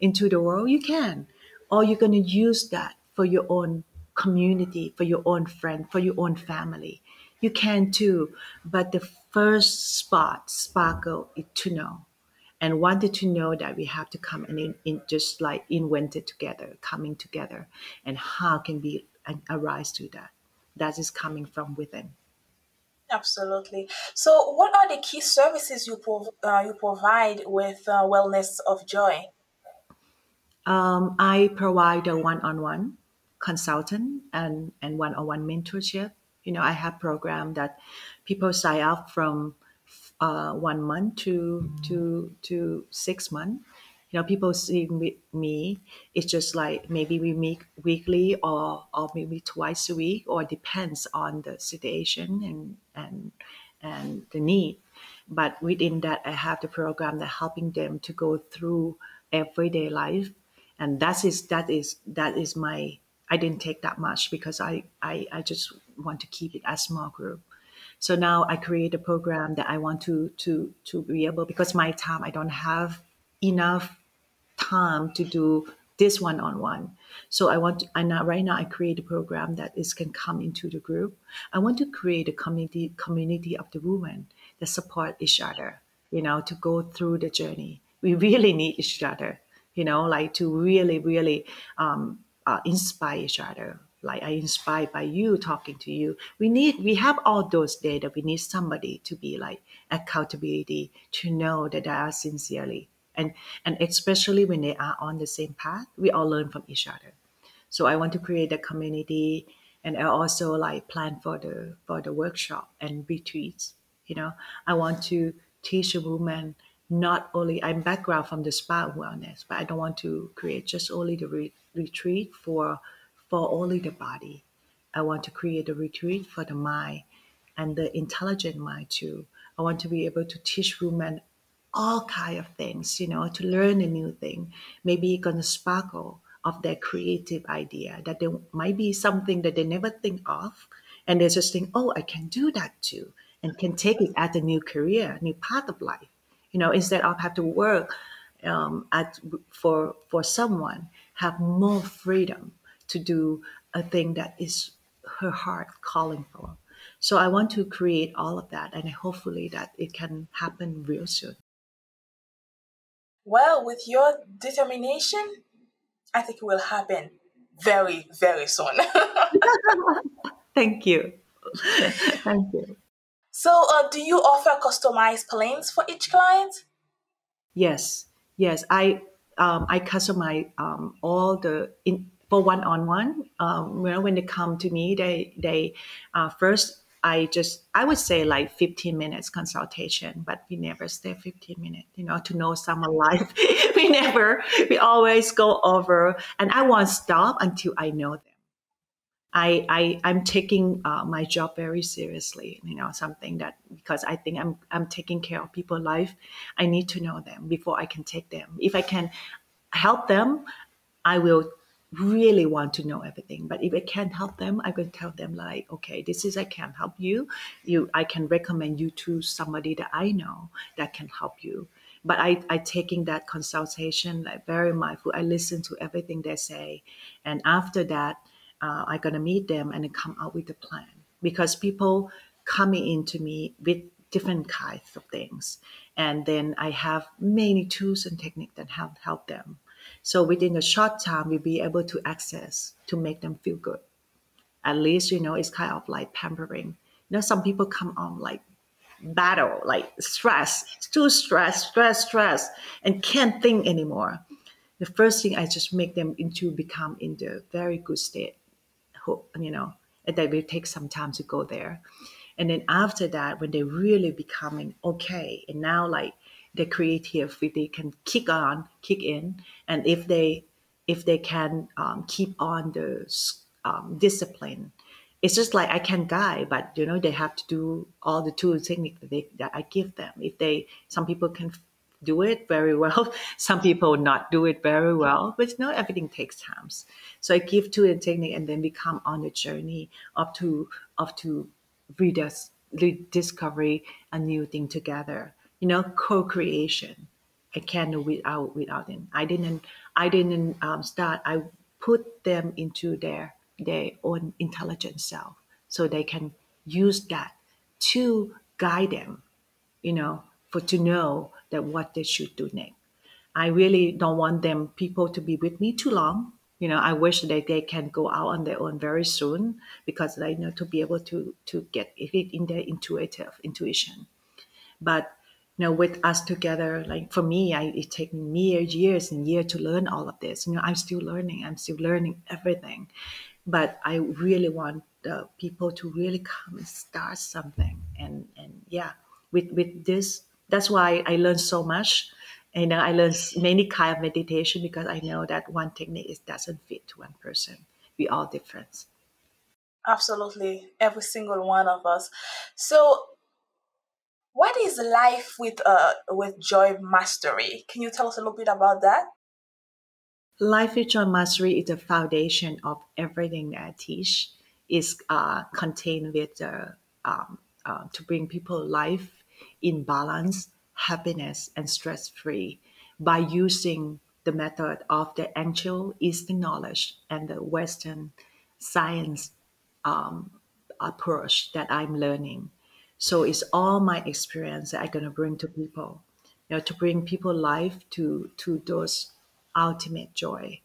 into the world you can or you're going to use that for your own community for your own friend for your own family you can too but the first spot sparkle is to know and wanted to know that we have to come and in, in just like invent it together, coming together, and how can we arise to that? That is coming from within. Absolutely. So, what are the key services you prov- uh, you provide with uh, Wellness of Joy? Um, I provide a one-on-one consultant and and one-on-one mentorship. You know, I have program that people sign up from uh, one month to to to six months. You know, people see me. It's just like maybe we meet weekly or or maybe twice a week, or depends on the situation and and and the need. But within that, I have the program that helping them to go through everyday life, and that is that is that is my. I didn't take that much because I I, I just want to keep it as small group so now I create a program that I want to to to be able because my time I don't have enough time to do this one on one. So I want to, and right now I create a program that is can come into the group. I want to create a community community of the women that support each other. You know, to go through the journey. We really need each other. You know, like to really really um, uh, inspire each other like I inspired by you talking to you. We need we have all those data. We need somebody to be like accountability to know that I are sincerely and and especially when they are on the same path, we all learn from each other. So I want to create a community and I also like plan for the for the workshop and retreats. You know, I want to teach a woman not only I'm background from the spa wellness, but I don't want to create just only the re- retreat for for only the body. I want to create a retreat for the mind and the intelligent mind too. I want to be able to teach women all kind of things, you know, to learn a new thing. Maybe gonna sparkle of their creative idea that there might be something that they never think of, and they just think, oh, I can do that too, and can take it as a new career, new path of life. You know, instead of have to work um, at for for someone, have more freedom to do a thing that is her heart calling for. So I want to create all of that, and hopefully that it can happen real soon. Well, with your determination, I think it will happen very, very soon. Thank you. Thank you. So, uh, do you offer customized plans for each client? Yes, yes. I um, I customize um, all the in, for one-on-one um, you know when they come to me they they uh, first i just i would say like 15 minutes consultation but we never stay 15 minutes you know to know someone life we never we always go over and i won't stop until i know them I, I I'm taking uh, my job very seriously. You know, something that because I think I'm I'm taking care of people's life. I need to know them before I can take them. If I can help them, I will really want to know everything but if i can't help them i will tell them like okay this is i can't help you. You i can recommend you to somebody that i know that can help you. But i i taking that consultation like very mindful. I listen to everything they say and after that uh, i'm to meet them and come out with a plan. Because people coming into me with different kinds of things and then i have many tools and techniques that help help them so within a short time, we'll be able to access to make them feel good. At least, you know, it's kind of like pampering. You know, some people come on like battle, like stress, it's too stress, stress, stress, and can't think anymore. The first thing I just make them into become in the very good state. You know, and that will take some time to go there. And then after that, when they really becoming okay, and now like the creativity they can kick on, kick in, and if they if they can um, keep on the um, discipline. It's just like I can die, but you know they have to do all the tool technique that, they, that I give them. If they, some people can do it very well, some people not do it very well, but know everything takes time. So I give tool and technique, and then we come on the journey up to up to redis, rediscovery a new thing together. You know, co-creation. I can't do without without it. I didn't I didn't um, start. I put them into their their own intelligent self, so they can use that to guide them. You know, for to know that what they should do next. I really don't want them people to be with me too long. You know, I wish that they can go out on their own very soon because they know to be able to to get it in their intuitive intuition. But you know, with us together, like for me, I, it takes me years and years to learn all of this. You know, I'm still learning. I'm still learning everything, but I really want the people to really come and start something. And and yeah, with with this, that's why I learned so much. And I learned many kind of meditation because I know that one technique is doesn't fit to one person. We all different. Absolutely, every single one of us. So what is life with uh with Joy Mastery? Can you tell us a little bit about that? Life with Joy Mastery is the foundation of everything that I teach. Is uh, contained with uh, um, uh, to bring people life in balance, happiness, and stress free by using the method of the ancient Eastern knowledge and the Western science um, approach that I'm learning so it's all my experience that I'm gonna bring to people, you know, to bring people life to to those ultimate joy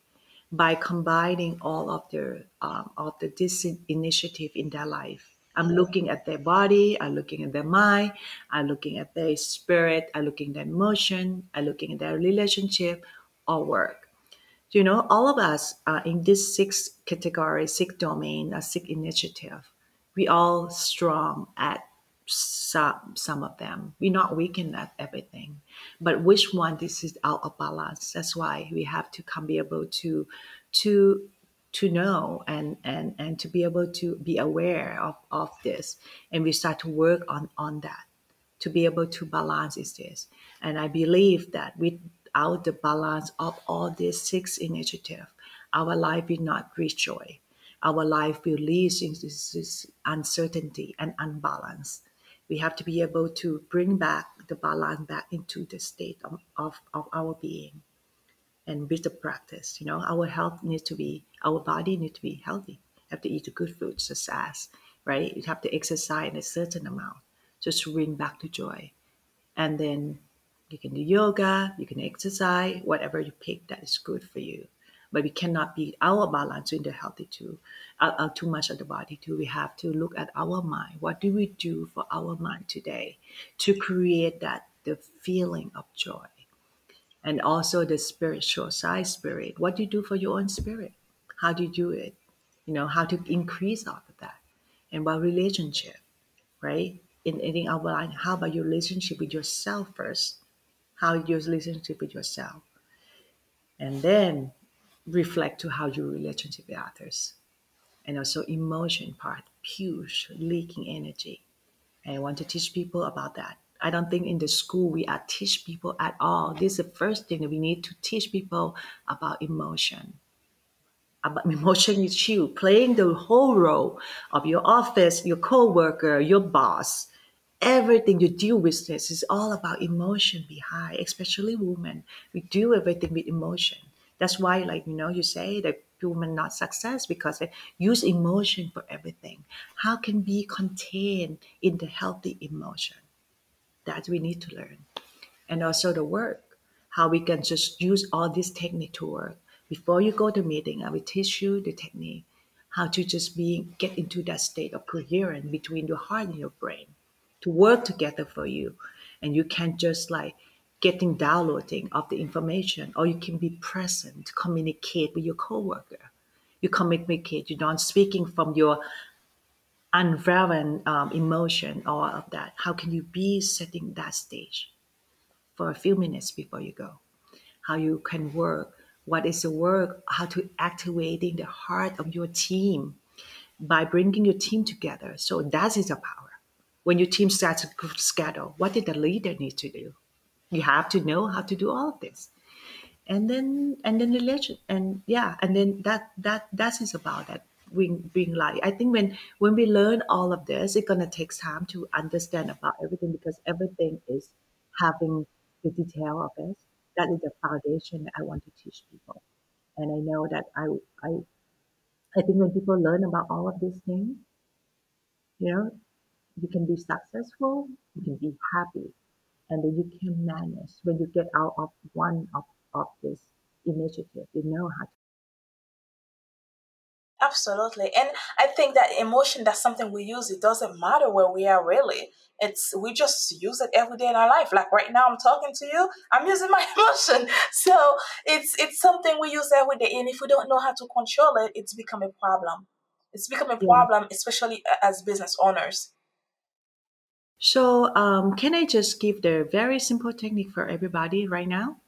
by combining all of the um, of the this initiative in their life. I'm looking at their body, I'm looking at their mind, I'm looking at their spirit, I'm looking at their emotion, I'm looking at their relationship or work. You know, all of us uh, in this six category, six domain, a six initiative, we all strong at some some of them. We're not weakened at everything, but which one this is out of balance. That's why we have to come be able to to to know and and and to be able to be aware of of this, and we start to work on on that to be able to balance is this. And I believe that without the balance of all these six initiatives, our life will not reach joy. Our life will lead into this uncertainty and unbalance we have to be able to bring back the balance back into the state of, of, of our being and with the practice you know? Our health needs to be our body needs to be healthy. Have to eat the good food such as right? You have to exercise a certain amount just to bring back the joy. And then you can do yoga you can exercise whatever you pick that is good for you but we cannot be our balance in the healthy too, uh, uh, too much of the body too. We have to look at our mind. What do we do for our mind today to create that the feeling of joy, and also the spiritual side spirit. What do you do for your own spirit? How do you do it? You know how to increase all of that, and about relationship, right? In, in our life, how about your relationship with yourself first? How your relationship with yourself, and then reflect to how your relationship with others. And also emotion part, huge leaking energy. And I want to teach people about that. I don't think in the school we are teach people at all. This is the first thing that we need to teach people about emotion. About emotion is you playing the whole role of your office, your co-worker, your boss. Everything you deal with this is all about emotion behind, especially women. We do everything with emotion. That's why, like you know, you say that women not success because they use emotion for everything. How can we contain in the healthy emotion? That we need to learn, and also the work. How we can just use all this technique to work. Before you go to meeting, I will teach you the technique how to just be get into that state of coherence between your heart and your brain to work together for you and you can't just like getting downloading of the information, or you can be present communicate with your coworker. You communicate, you're not speaking from your unraveling um, emotion or of that. How can you be setting that stage for a few minutes before you go? How you can work what is the work, how to activating the heart of your team by bringing your team together. So that is a power. When your team starts to schedule, what did the leader need to do? You have to know how to do all of this. And then and then the legend and yeah, and then that that that is about that being being light. I think when when we learn all of this, it's gonna take time to understand about everything because everything is having the detail of it. That is the foundation I want to teach people. And I know that I I I think when people learn about all of these things, you know, you can be successful, you can be happy, and you can manage when you get out of one of, of this initiative, you know how to Absolutely. And I think that emotion, that's something we use. It doesn't matter where we are really. It's we just use it every day in our life. Like right now I'm talking to you, I'm using my emotion. So it's it's something we use every day. And if we don't know how to control it, it's become a problem. It's become a problem, especially as business owners. So um, can I just give the very simple technique for everybody right now?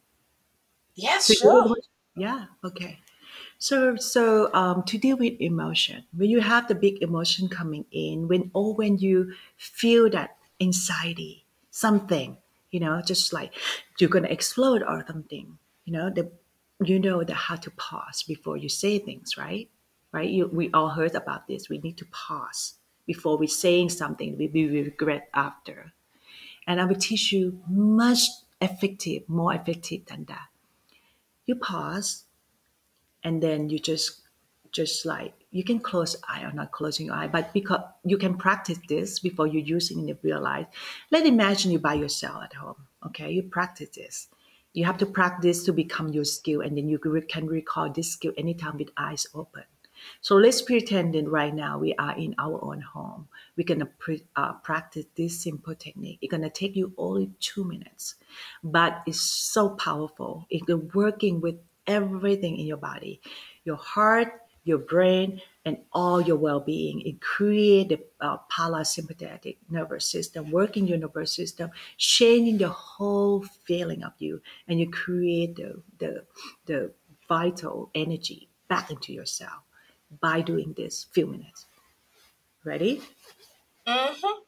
Yes, So sure. yeah, okay. So, so um, to deal with emotion, when you have the big emotion coming in, when or when you feel that anxiety, something, you know, just like you're gonna explode or something, you know, the you know that how to pause before you say things, right? Right? You, we all heard about this. We need to pause before we're saying something we, we regret after. And I will teach you much effective, more effective than that. You pause and then you just just like you can close eye or not closing your eye but because you can practice this before you use it in the real life let imagine you by yourself at home okay you practice this you have to practice to become your skill and then you can recall this skill anytime with eyes open so let's pretend that right now we are in our own home. We're gonna pre- uh, practice this simple technique. It's gonna take you only two minutes, but it's so powerful. It's working with everything in your body, your heart, your brain, and all your well-being. It creates the uh, parasympathetic nervous system, working your nervous system, changing the whole feeling of you, and you create the the, the vital energy back into yourself by doing this few minutes. Ready? Mm-hmm.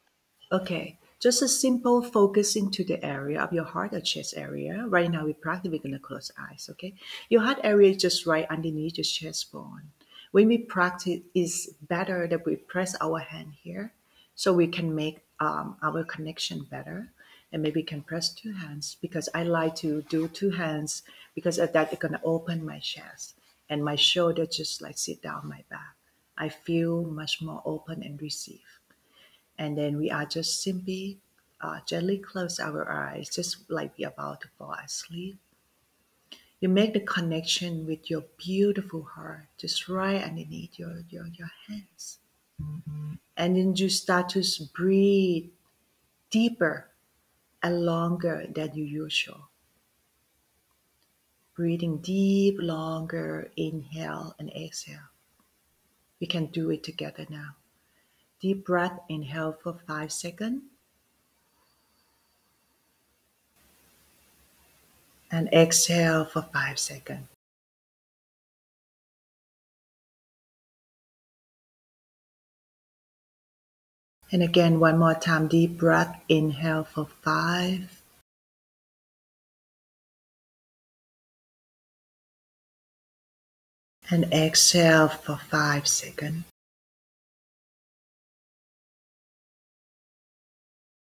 Okay. Just a simple focus into the area of your heart or chest area. Right now, we practice, we're gonna close eyes, okay? Your heart area is just right underneath your chest bone. When we practice, it's better that we press our hand here so we can make um, our connection better. And maybe can press two hands because I like to do two hands because of that it's gonna open my chest and my shoulder just like sit down my back. I feel much more open and receive. And then we are just simply uh, gently close our eyes, just like we're about to fall asleep. You make the connection with your beautiful heart, just right underneath your, your, your hands. And then you start to breathe deeper and longer than you usual. Breathing deep, longer, inhale and exhale. We can do it together now. Deep breath, inhale for five seconds. And exhale for five seconds. And again, one more time, deep breath, inhale for five. And exhale for five seconds.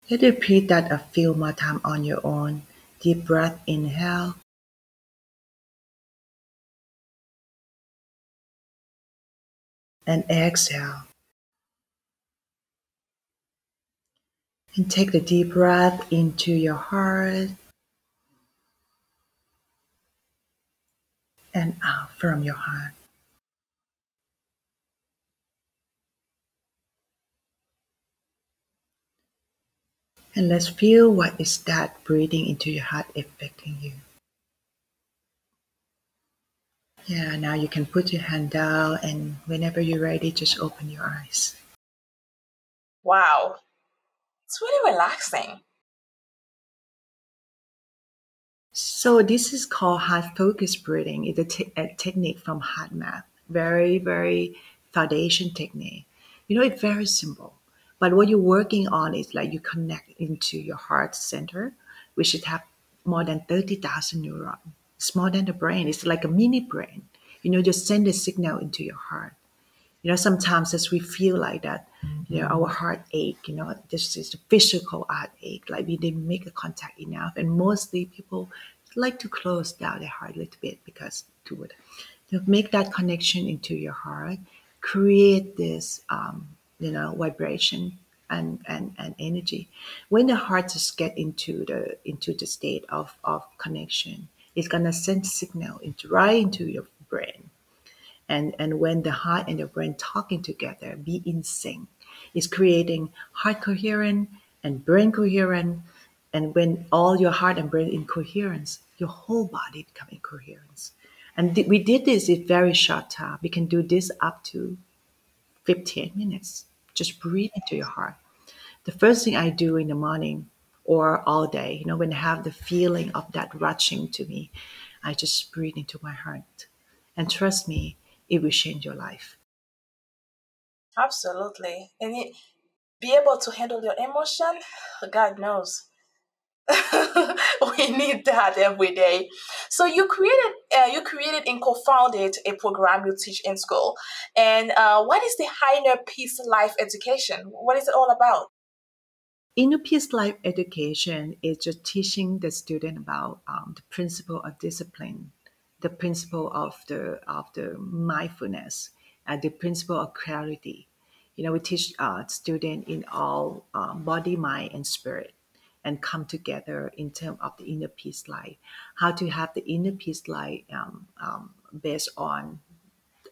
Let repeat that a few more times on your own. Deep breath, inhale. And exhale. And take the deep breath into your heart and out from your heart. And let's feel what is that breathing into your heart affecting you. Yeah, now you can put your hand down and whenever you're ready, just open your eyes. Wow. It's really relaxing. So this is called heart focus breathing. It's a, te- a technique from HeartMath, Very, very foundation technique. You know, it's very simple. But what you're working on is like you connect into your heart center, which should have more than 30,000 neurons. It's more than the brain. It's like a mini brain. You know, just send a signal into your heart. You know, sometimes as we feel like that, you know, our heart ache, you know, this is a physical heart ache, like we didn't make a contact enough. And mostly people like to close down their heart a little bit because to, to make that connection into your heart, create this, um, you know, vibration and, and, and energy. When the heart just get into the into the state of, of connection, it's gonna send signal into right into your brain. And and when the heart and the brain talking together, be in sync, is creating heart coherent and brain coherent. And when all your heart and brain in coherence, your whole body become in coherence. And th- we did this in very short time. We can do this up to 15 minutes. Just breathe into your heart. The first thing I do in the morning or all day, you know, when I have the feeling of that rushing to me, I just breathe into my heart. And trust me, it will change your life. Absolutely. And it, be able to handle your emotion, God knows. we need that every day. So you created, uh, you created and co-founded a program you teach in school. And uh, what is the Inner Peace Life Education? What is it all about? Inner Peace Life Education is just teaching the student about um, the principle of discipline, the principle of the of the mindfulness, and the principle of clarity. You know, we teach uh, student in all um, body, mind, and spirit and come together in terms of the inner peace life. How to have the inner peace life um, um, based on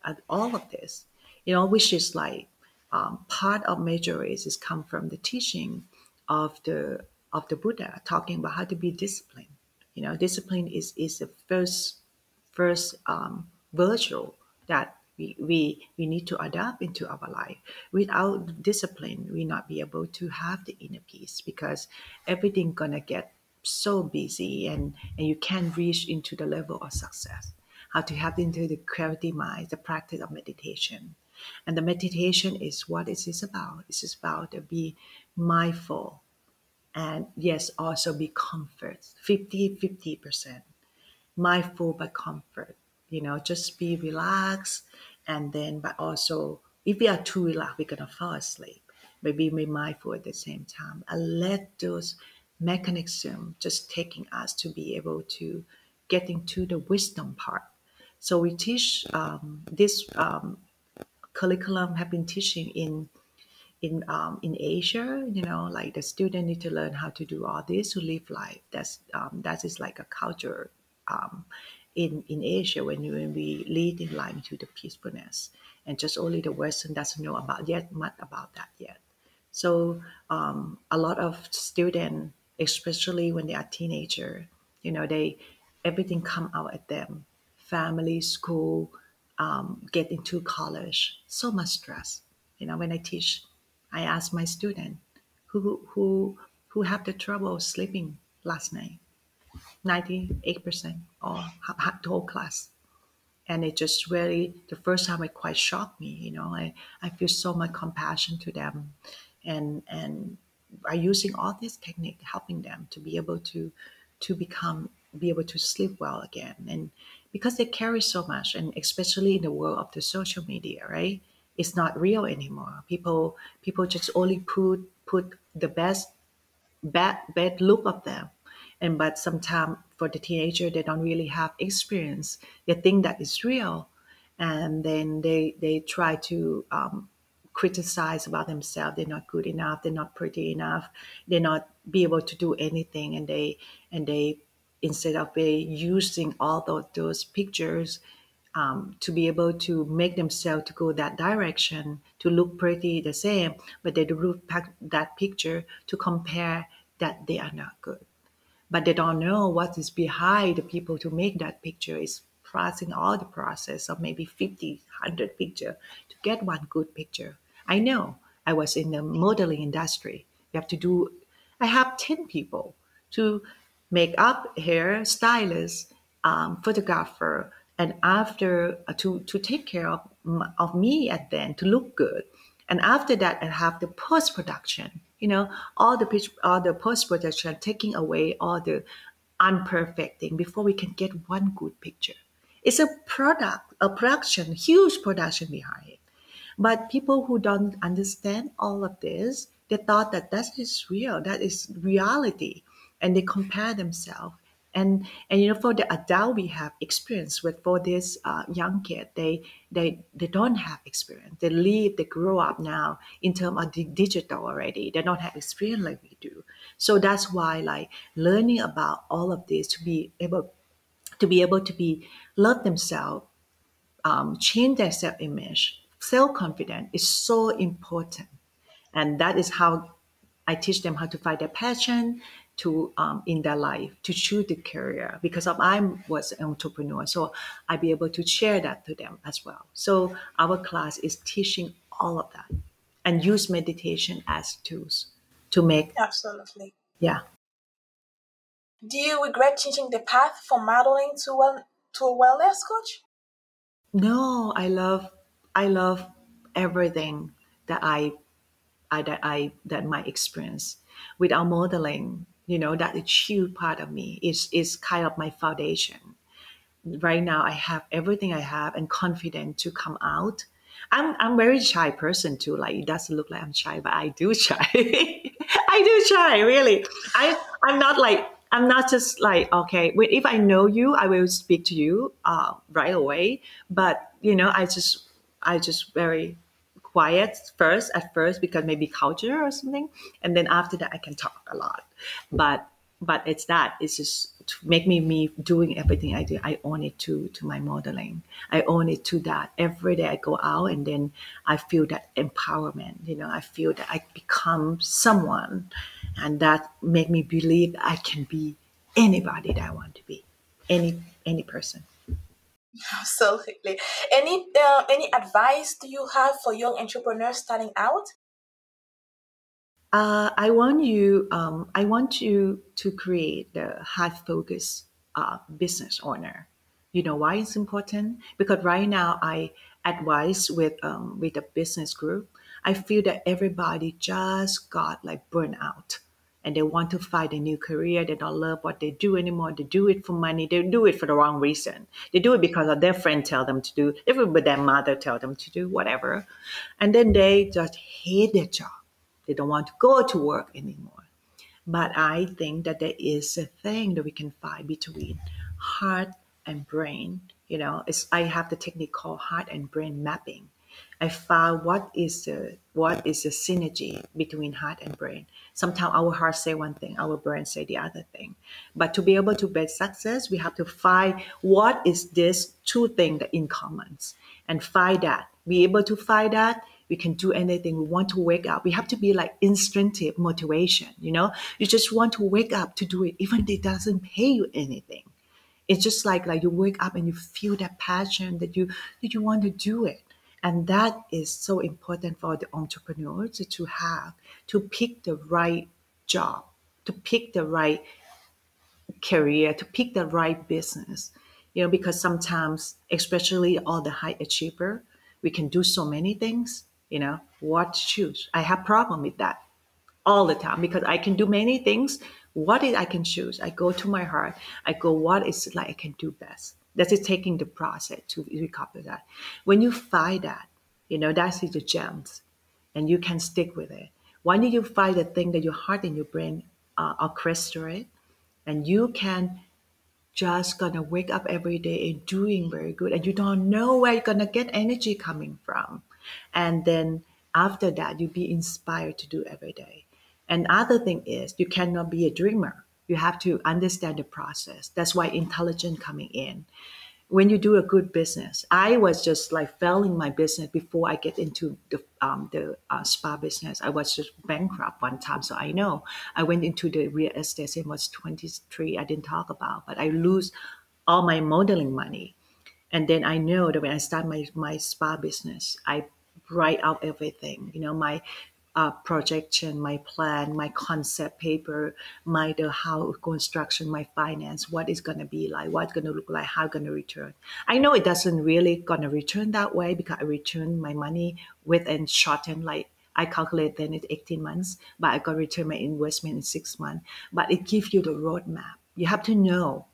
uh, all of this, you know, which is like um, part of major race is come from the teaching of the of the Buddha, talking about how to be disciplined. You know, discipline is is the first first um, that we, we, we need to adapt into our life. Without discipline, we not be able to have the inner peace because everything gonna get so busy and, and you can't reach into the level of success. How to have into the clarity mind, the practice of meditation. And the meditation is what it is about. It's about to be mindful and yes, also be comfort. 50 50%. Mindful but comfort. You know, just be relaxed and then but also if we are too relaxed we're gonna fall asleep but be mindful at the same time and let those mechanisms just taking us to be able to get into the wisdom part so we teach um, this um, curriculum have been teaching in in um, in Asia, you know, like the student need to learn how to do all this to live life. That's um, that is like a culture um, in, in Asia when, when we lead in line to the peacefulness. And just only the Western doesn't know about yet much about that yet. So um, a lot of students, especially when they are teenager, you know, they everything come out at them, family, school, um, get into college, so much stress. You know, when I teach, I ask my student who who who have the trouble sleeping last night 98% or the whole class. And it just really, the first time it quite shocked me, you know, I, I feel so much compassion to them and, and by using all this technique, helping them to be able to, to become, be able to sleep well again. And because they carry so much and especially in the world of the social media, right? It's not real anymore. People, people just only put, put the best bad bad look of them and but sometimes for the teenager they don't really have experience. They think that is real and then they they try to um, criticize about themselves. They're not good enough they're not pretty enough they're not be able to do anything. And they and they instead of they using all those, those pictures um, to be able to make themselves to go that direction to look pretty the same but they do that picture to compare that they are not good but they don't know what is behind the people to make that picture. Is processing all the process of maybe 50 100 picture to get one good picture. I know i was in the modeling industry. You have to do i have 10 people to make up hair, stylist, um, photographer, and after uh, to to take care of of me at then to look good, and after that I have the post production. You know, all the pitch, all the post production, taking away all the unperfect thing before we can get one good picture. It's a product, a production, huge production behind it. But people who don't understand all of this, they thought that that is real, that is reality, and they compare themselves. And and you know, for the adult, we have experience. with for this uh, young kid, they they they don't have experience. They live, they grow up now in terms of digital already. They don't have experience like we do. So that's why like learning about all of this to be able to be able to be love themselves, um, change their self image, self confidence is so important. And that is how I teach them how to find their passion to um, in their life to choose the career because of I was an entrepreneur, so I be able to share that to them as well. So our class is teaching all of that and use meditation as tools to make absolutely yeah. Do you regret changing the path from modeling to well to a wellness coach? No, I love I love everything that I, I that I that my experience with our modeling. You know that huge part of me. Is is kind of my foundation. Right now, I have everything I have and confident to come out. I'm I'm very shy person too. Like it doesn't look like I'm shy, but I do shy. I do shy, really. I I'm not like I'm not just like okay. If I know you, I will speak to you uh, right away. But you know, I just I just very quiet first at first because maybe culture or something, and then after that I can talk a lot. But but it's that it's just to make me me doing everything I do. I own it to to my modeling. I own it to that every day. I go out and then I feel that empowerment. You know, I feel that I become someone, and that make me believe I can be anybody that I want to be, any any person. Absolutely. Any uh, any advice do you have for young entrepreneurs starting out? Uh, I want you. Um, I want you to create the high focus uh, business owner. You know why it's important? Because right now I advise with um, with a business group. I feel that everybody just got like burnout and they want to find a new career. They don't love what they do anymore. They do it for money. They do it for the wrong reason. They do it because of their friend tell them to do, even their mother tell them to do, whatever. And then they just hate their job. They don't want to go to work anymore. But I think that there is a thing that we can find between heart and brain. You know, it's, I have the technique called heart and brain mapping I found what is the what is the synergy between heart and brain. Sometimes our heart say one thing, our brain say the other thing. But to be able to build success, we have to find what is this two things in common and find that. Be able to find that, we can do anything. We want to wake up. We have to be like instinctive motivation, you know? You just want to wake up to do it, even if it doesn't pay you anything. It's just like like you wake up and you feel that passion that you that you want to do it and that is so important for the entrepreneurs to have to pick the right job, to pick the right career, to pick the right business. You know, because sometimes, especially all the high achiever, we can do so many things. You know, what to choose? I have problem with that all the time because I can do many things. What is I can choose? I go to my heart. I go, what is like I can do best? That is taking the process to recover that. When you find that, you know, that's the gems and you can stick with it. When you find the thing that your heart and your brain uh, orchestrate and you can just gonna wake up every day and doing very good and you don't know where you're gonna get energy coming from. And then after that, you be inspired to do every day. And other thing is you cannot be a dreamer you have to understand the process. That's why intelligent coming in. When you do a good business, I was just like failing my business before I get into the um, the uh, spa business. I was just bankrupt one time, so I know I went into the real estate. It was twenty three. I didn't talk about, but I lose all my modeling money, and then I know that when I start my my spa business, I write out everything. You know my uh, projection, my plan, my concept paper, my the how construction, my finance, what is gonna be like, what's gonna look like, how gonna return. I know it doesn't really gonna return that way because I return my money within shorten like I calculate then it's 18 months, but I got return my investment in six months. But it gives you the roadmap. You have to know,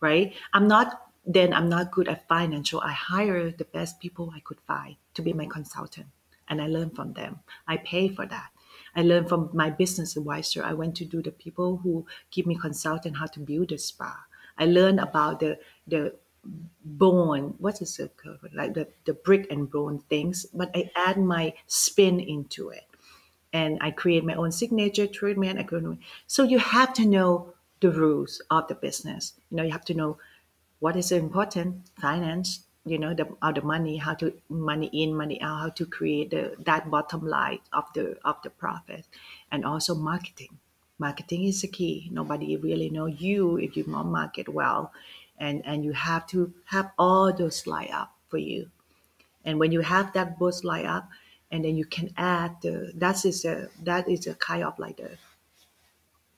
right? I'm not then I'm not good at financial. I hire the best people I could find to be my consultant and I learn from them. I pay for that. I learned from my business advisor. I went to do the people who give me consultant how to build a spa. I learned about the the bone, what is it called? Like the, the brick and bone things, but I add my spin into it. And I create my own signature treatment. I so you have to know the rules of the business. You know, you have to know what is important, finance, you know the how the money how to money in money out how to create the, that bottom line of the of the profit. And also marketing. Marketing is the key. Nobody really know you if you don't market well. And and you have to have all those line up for you. And when you have that both line up and then you can add the that is a that is a kind of like the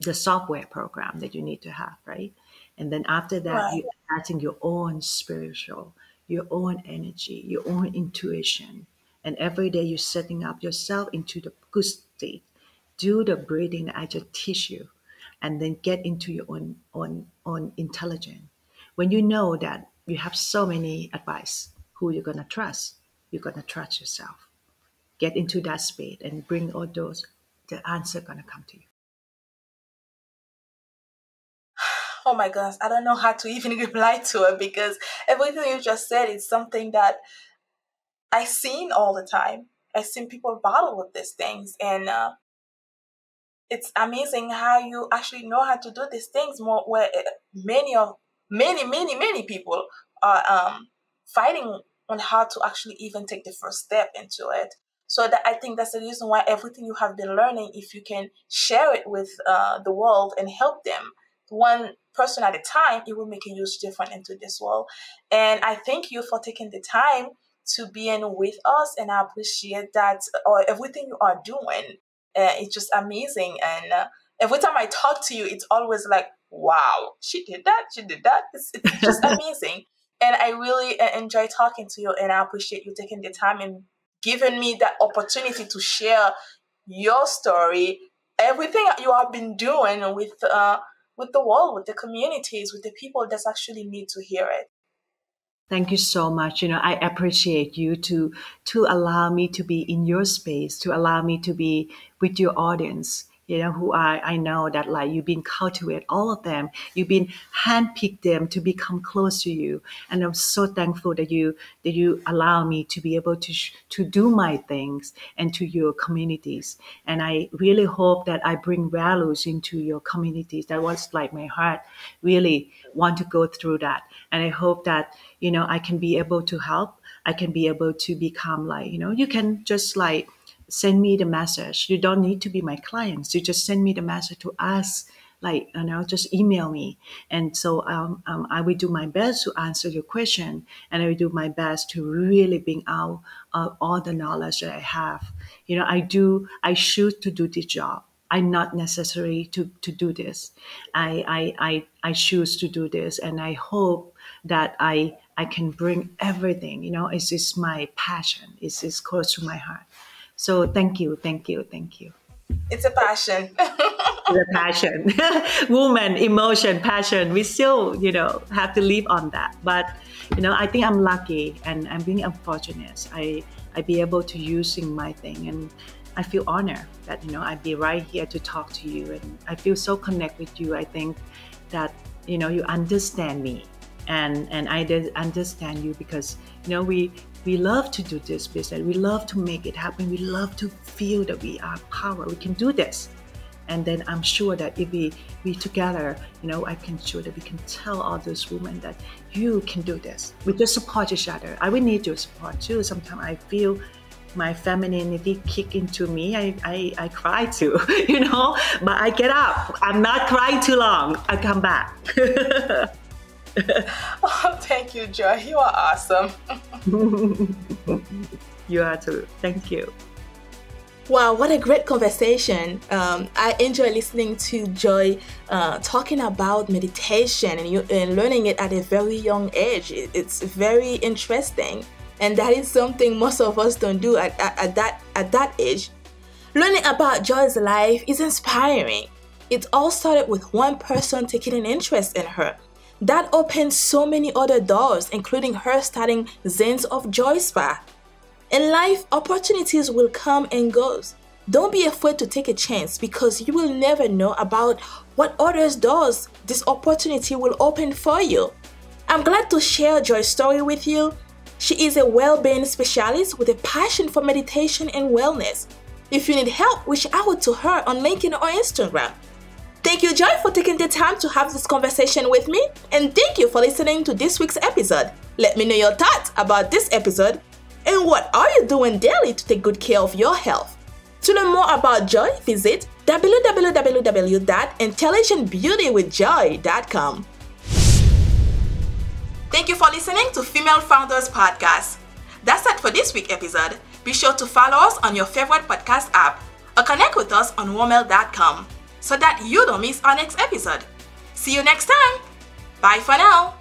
the software program that you need to have right? And then after that Right. you adding your own spiritual your own energy, your own intuition. And every day you're setting up yourself into the good state. Do the breathing that I just teach you, and then get into your own own own intelligence. When you know that you have so many advice, who you're gonna trust, you're gonna trust yourself. Get into that space and bring all those. The answer gonna come to you. Oh my goodness, I don't know how to even reply to it because everything you just said is something that I seen all the time. I seen people battle with these things, and uh, it's amazing how you actually know how to do these things. More where uh, many of many many many people are um, fighting on how to actually even take the first step into it. So that I think that's the reason why everything you have been learning, if you can share it with uh, the world and help them one person at a time, it will make a huge difference into this world. And I thank you for taking the time to be in with us, and I appreciate that or everything you are doing. Uh, it's just amazing, and uh, every time I talk to you, it's always like, "Wow, she did that, she did that." It's, it's just amazing, and I really uh, enjoy talking to you, and I appreciate you taking the time and giving me that opportunity to share your story, everything you have been doing with uh, with the world, with the communities, with the people that actually need to hear it. Thank you so much. You know, I appreciate you to to allow me to be in your space, to allow me to be with your audience. You know, who I, I know that like you've been cultivate all of them. You've been handpicked them to become close to you, and I'm so thankful that you that you allow me to be able to sh- to do my things and to your communities. And I really hope that I bring values into your communities. That was like my heart really want to go through that, and I hope that you know i can be able to help i can be able to become like you know you can just like send me the message you don't need to be my clients you just send me the message to ask like you know just email me and so um, um, i will do my best to answer your question and i will do my best to really bring out uh, all the knowledge that i have you know i do i choose to do this job I'm not necessary to, to do this. I, I, I, I choose to do this and I hope that I, I can bring everything, you know, it's just my passion. It's, it's close to my heart. So thank you, thank you, thank you. It's a passion. it's a passion, woman, emotion, passion. We still, you know, have to live on that. But, you know, I think I'm lucky and I'm being unfortunate. I, I be able to using my thing and I feel honored that you know I'd be right here to talk to you, and I feel so connect with you. I think that you know you understand me, and and I did understand you because you know we we love to do this business. We love to make it happen. We love to feel that we are power. We can do this, and then I'm sure that if we we together, you know, I can sure that we can tell all those women that you can do this. We just support each other. I will need your support too. Sometimes I feel my femininity kick into me, I, I, I cry too, you know, but I get up. I'm not crying too long. I come back. oh, thank you, Joy. You are awesome. you are too. Thank you. Wow, what a great conversation. Um, I enjoy listening to Joy uh, talking about meditation and, you, and learning it at a very young age. It, it's very interesting. And that is something most of us don't do at, at, at, that, at that age. Learning about Joy's life is inspiring. It all started with one person taking an interest in her. That opened so many other doors, including her starting Zens of Joy Spa in life, opportunities will come and go. Don't be afraid to take a chance because you will never know about what others doors this opportunity will open for you. I'm glad to share Joy's story with you. She is a well-being specialist with a passion for meditation and wellness. If you need help, reach out to her on LinkedIn or Instagram. Thank you, Joy, for taking the time to have this conversation with me, and thank you for listening to this week's episode. Let me know your thoughts about this episode and what are you doing daily to take good care of your health? To learn more about Joy, visit www.intelligentbeautywithjoy.com. Thank you for listening to Female Founders Podcast. That's it for this week episode. Be sure to follow us on your favorite podcast app or connect with us on womelle.com so that you don't miss our next episode. See you next time. Bye for now.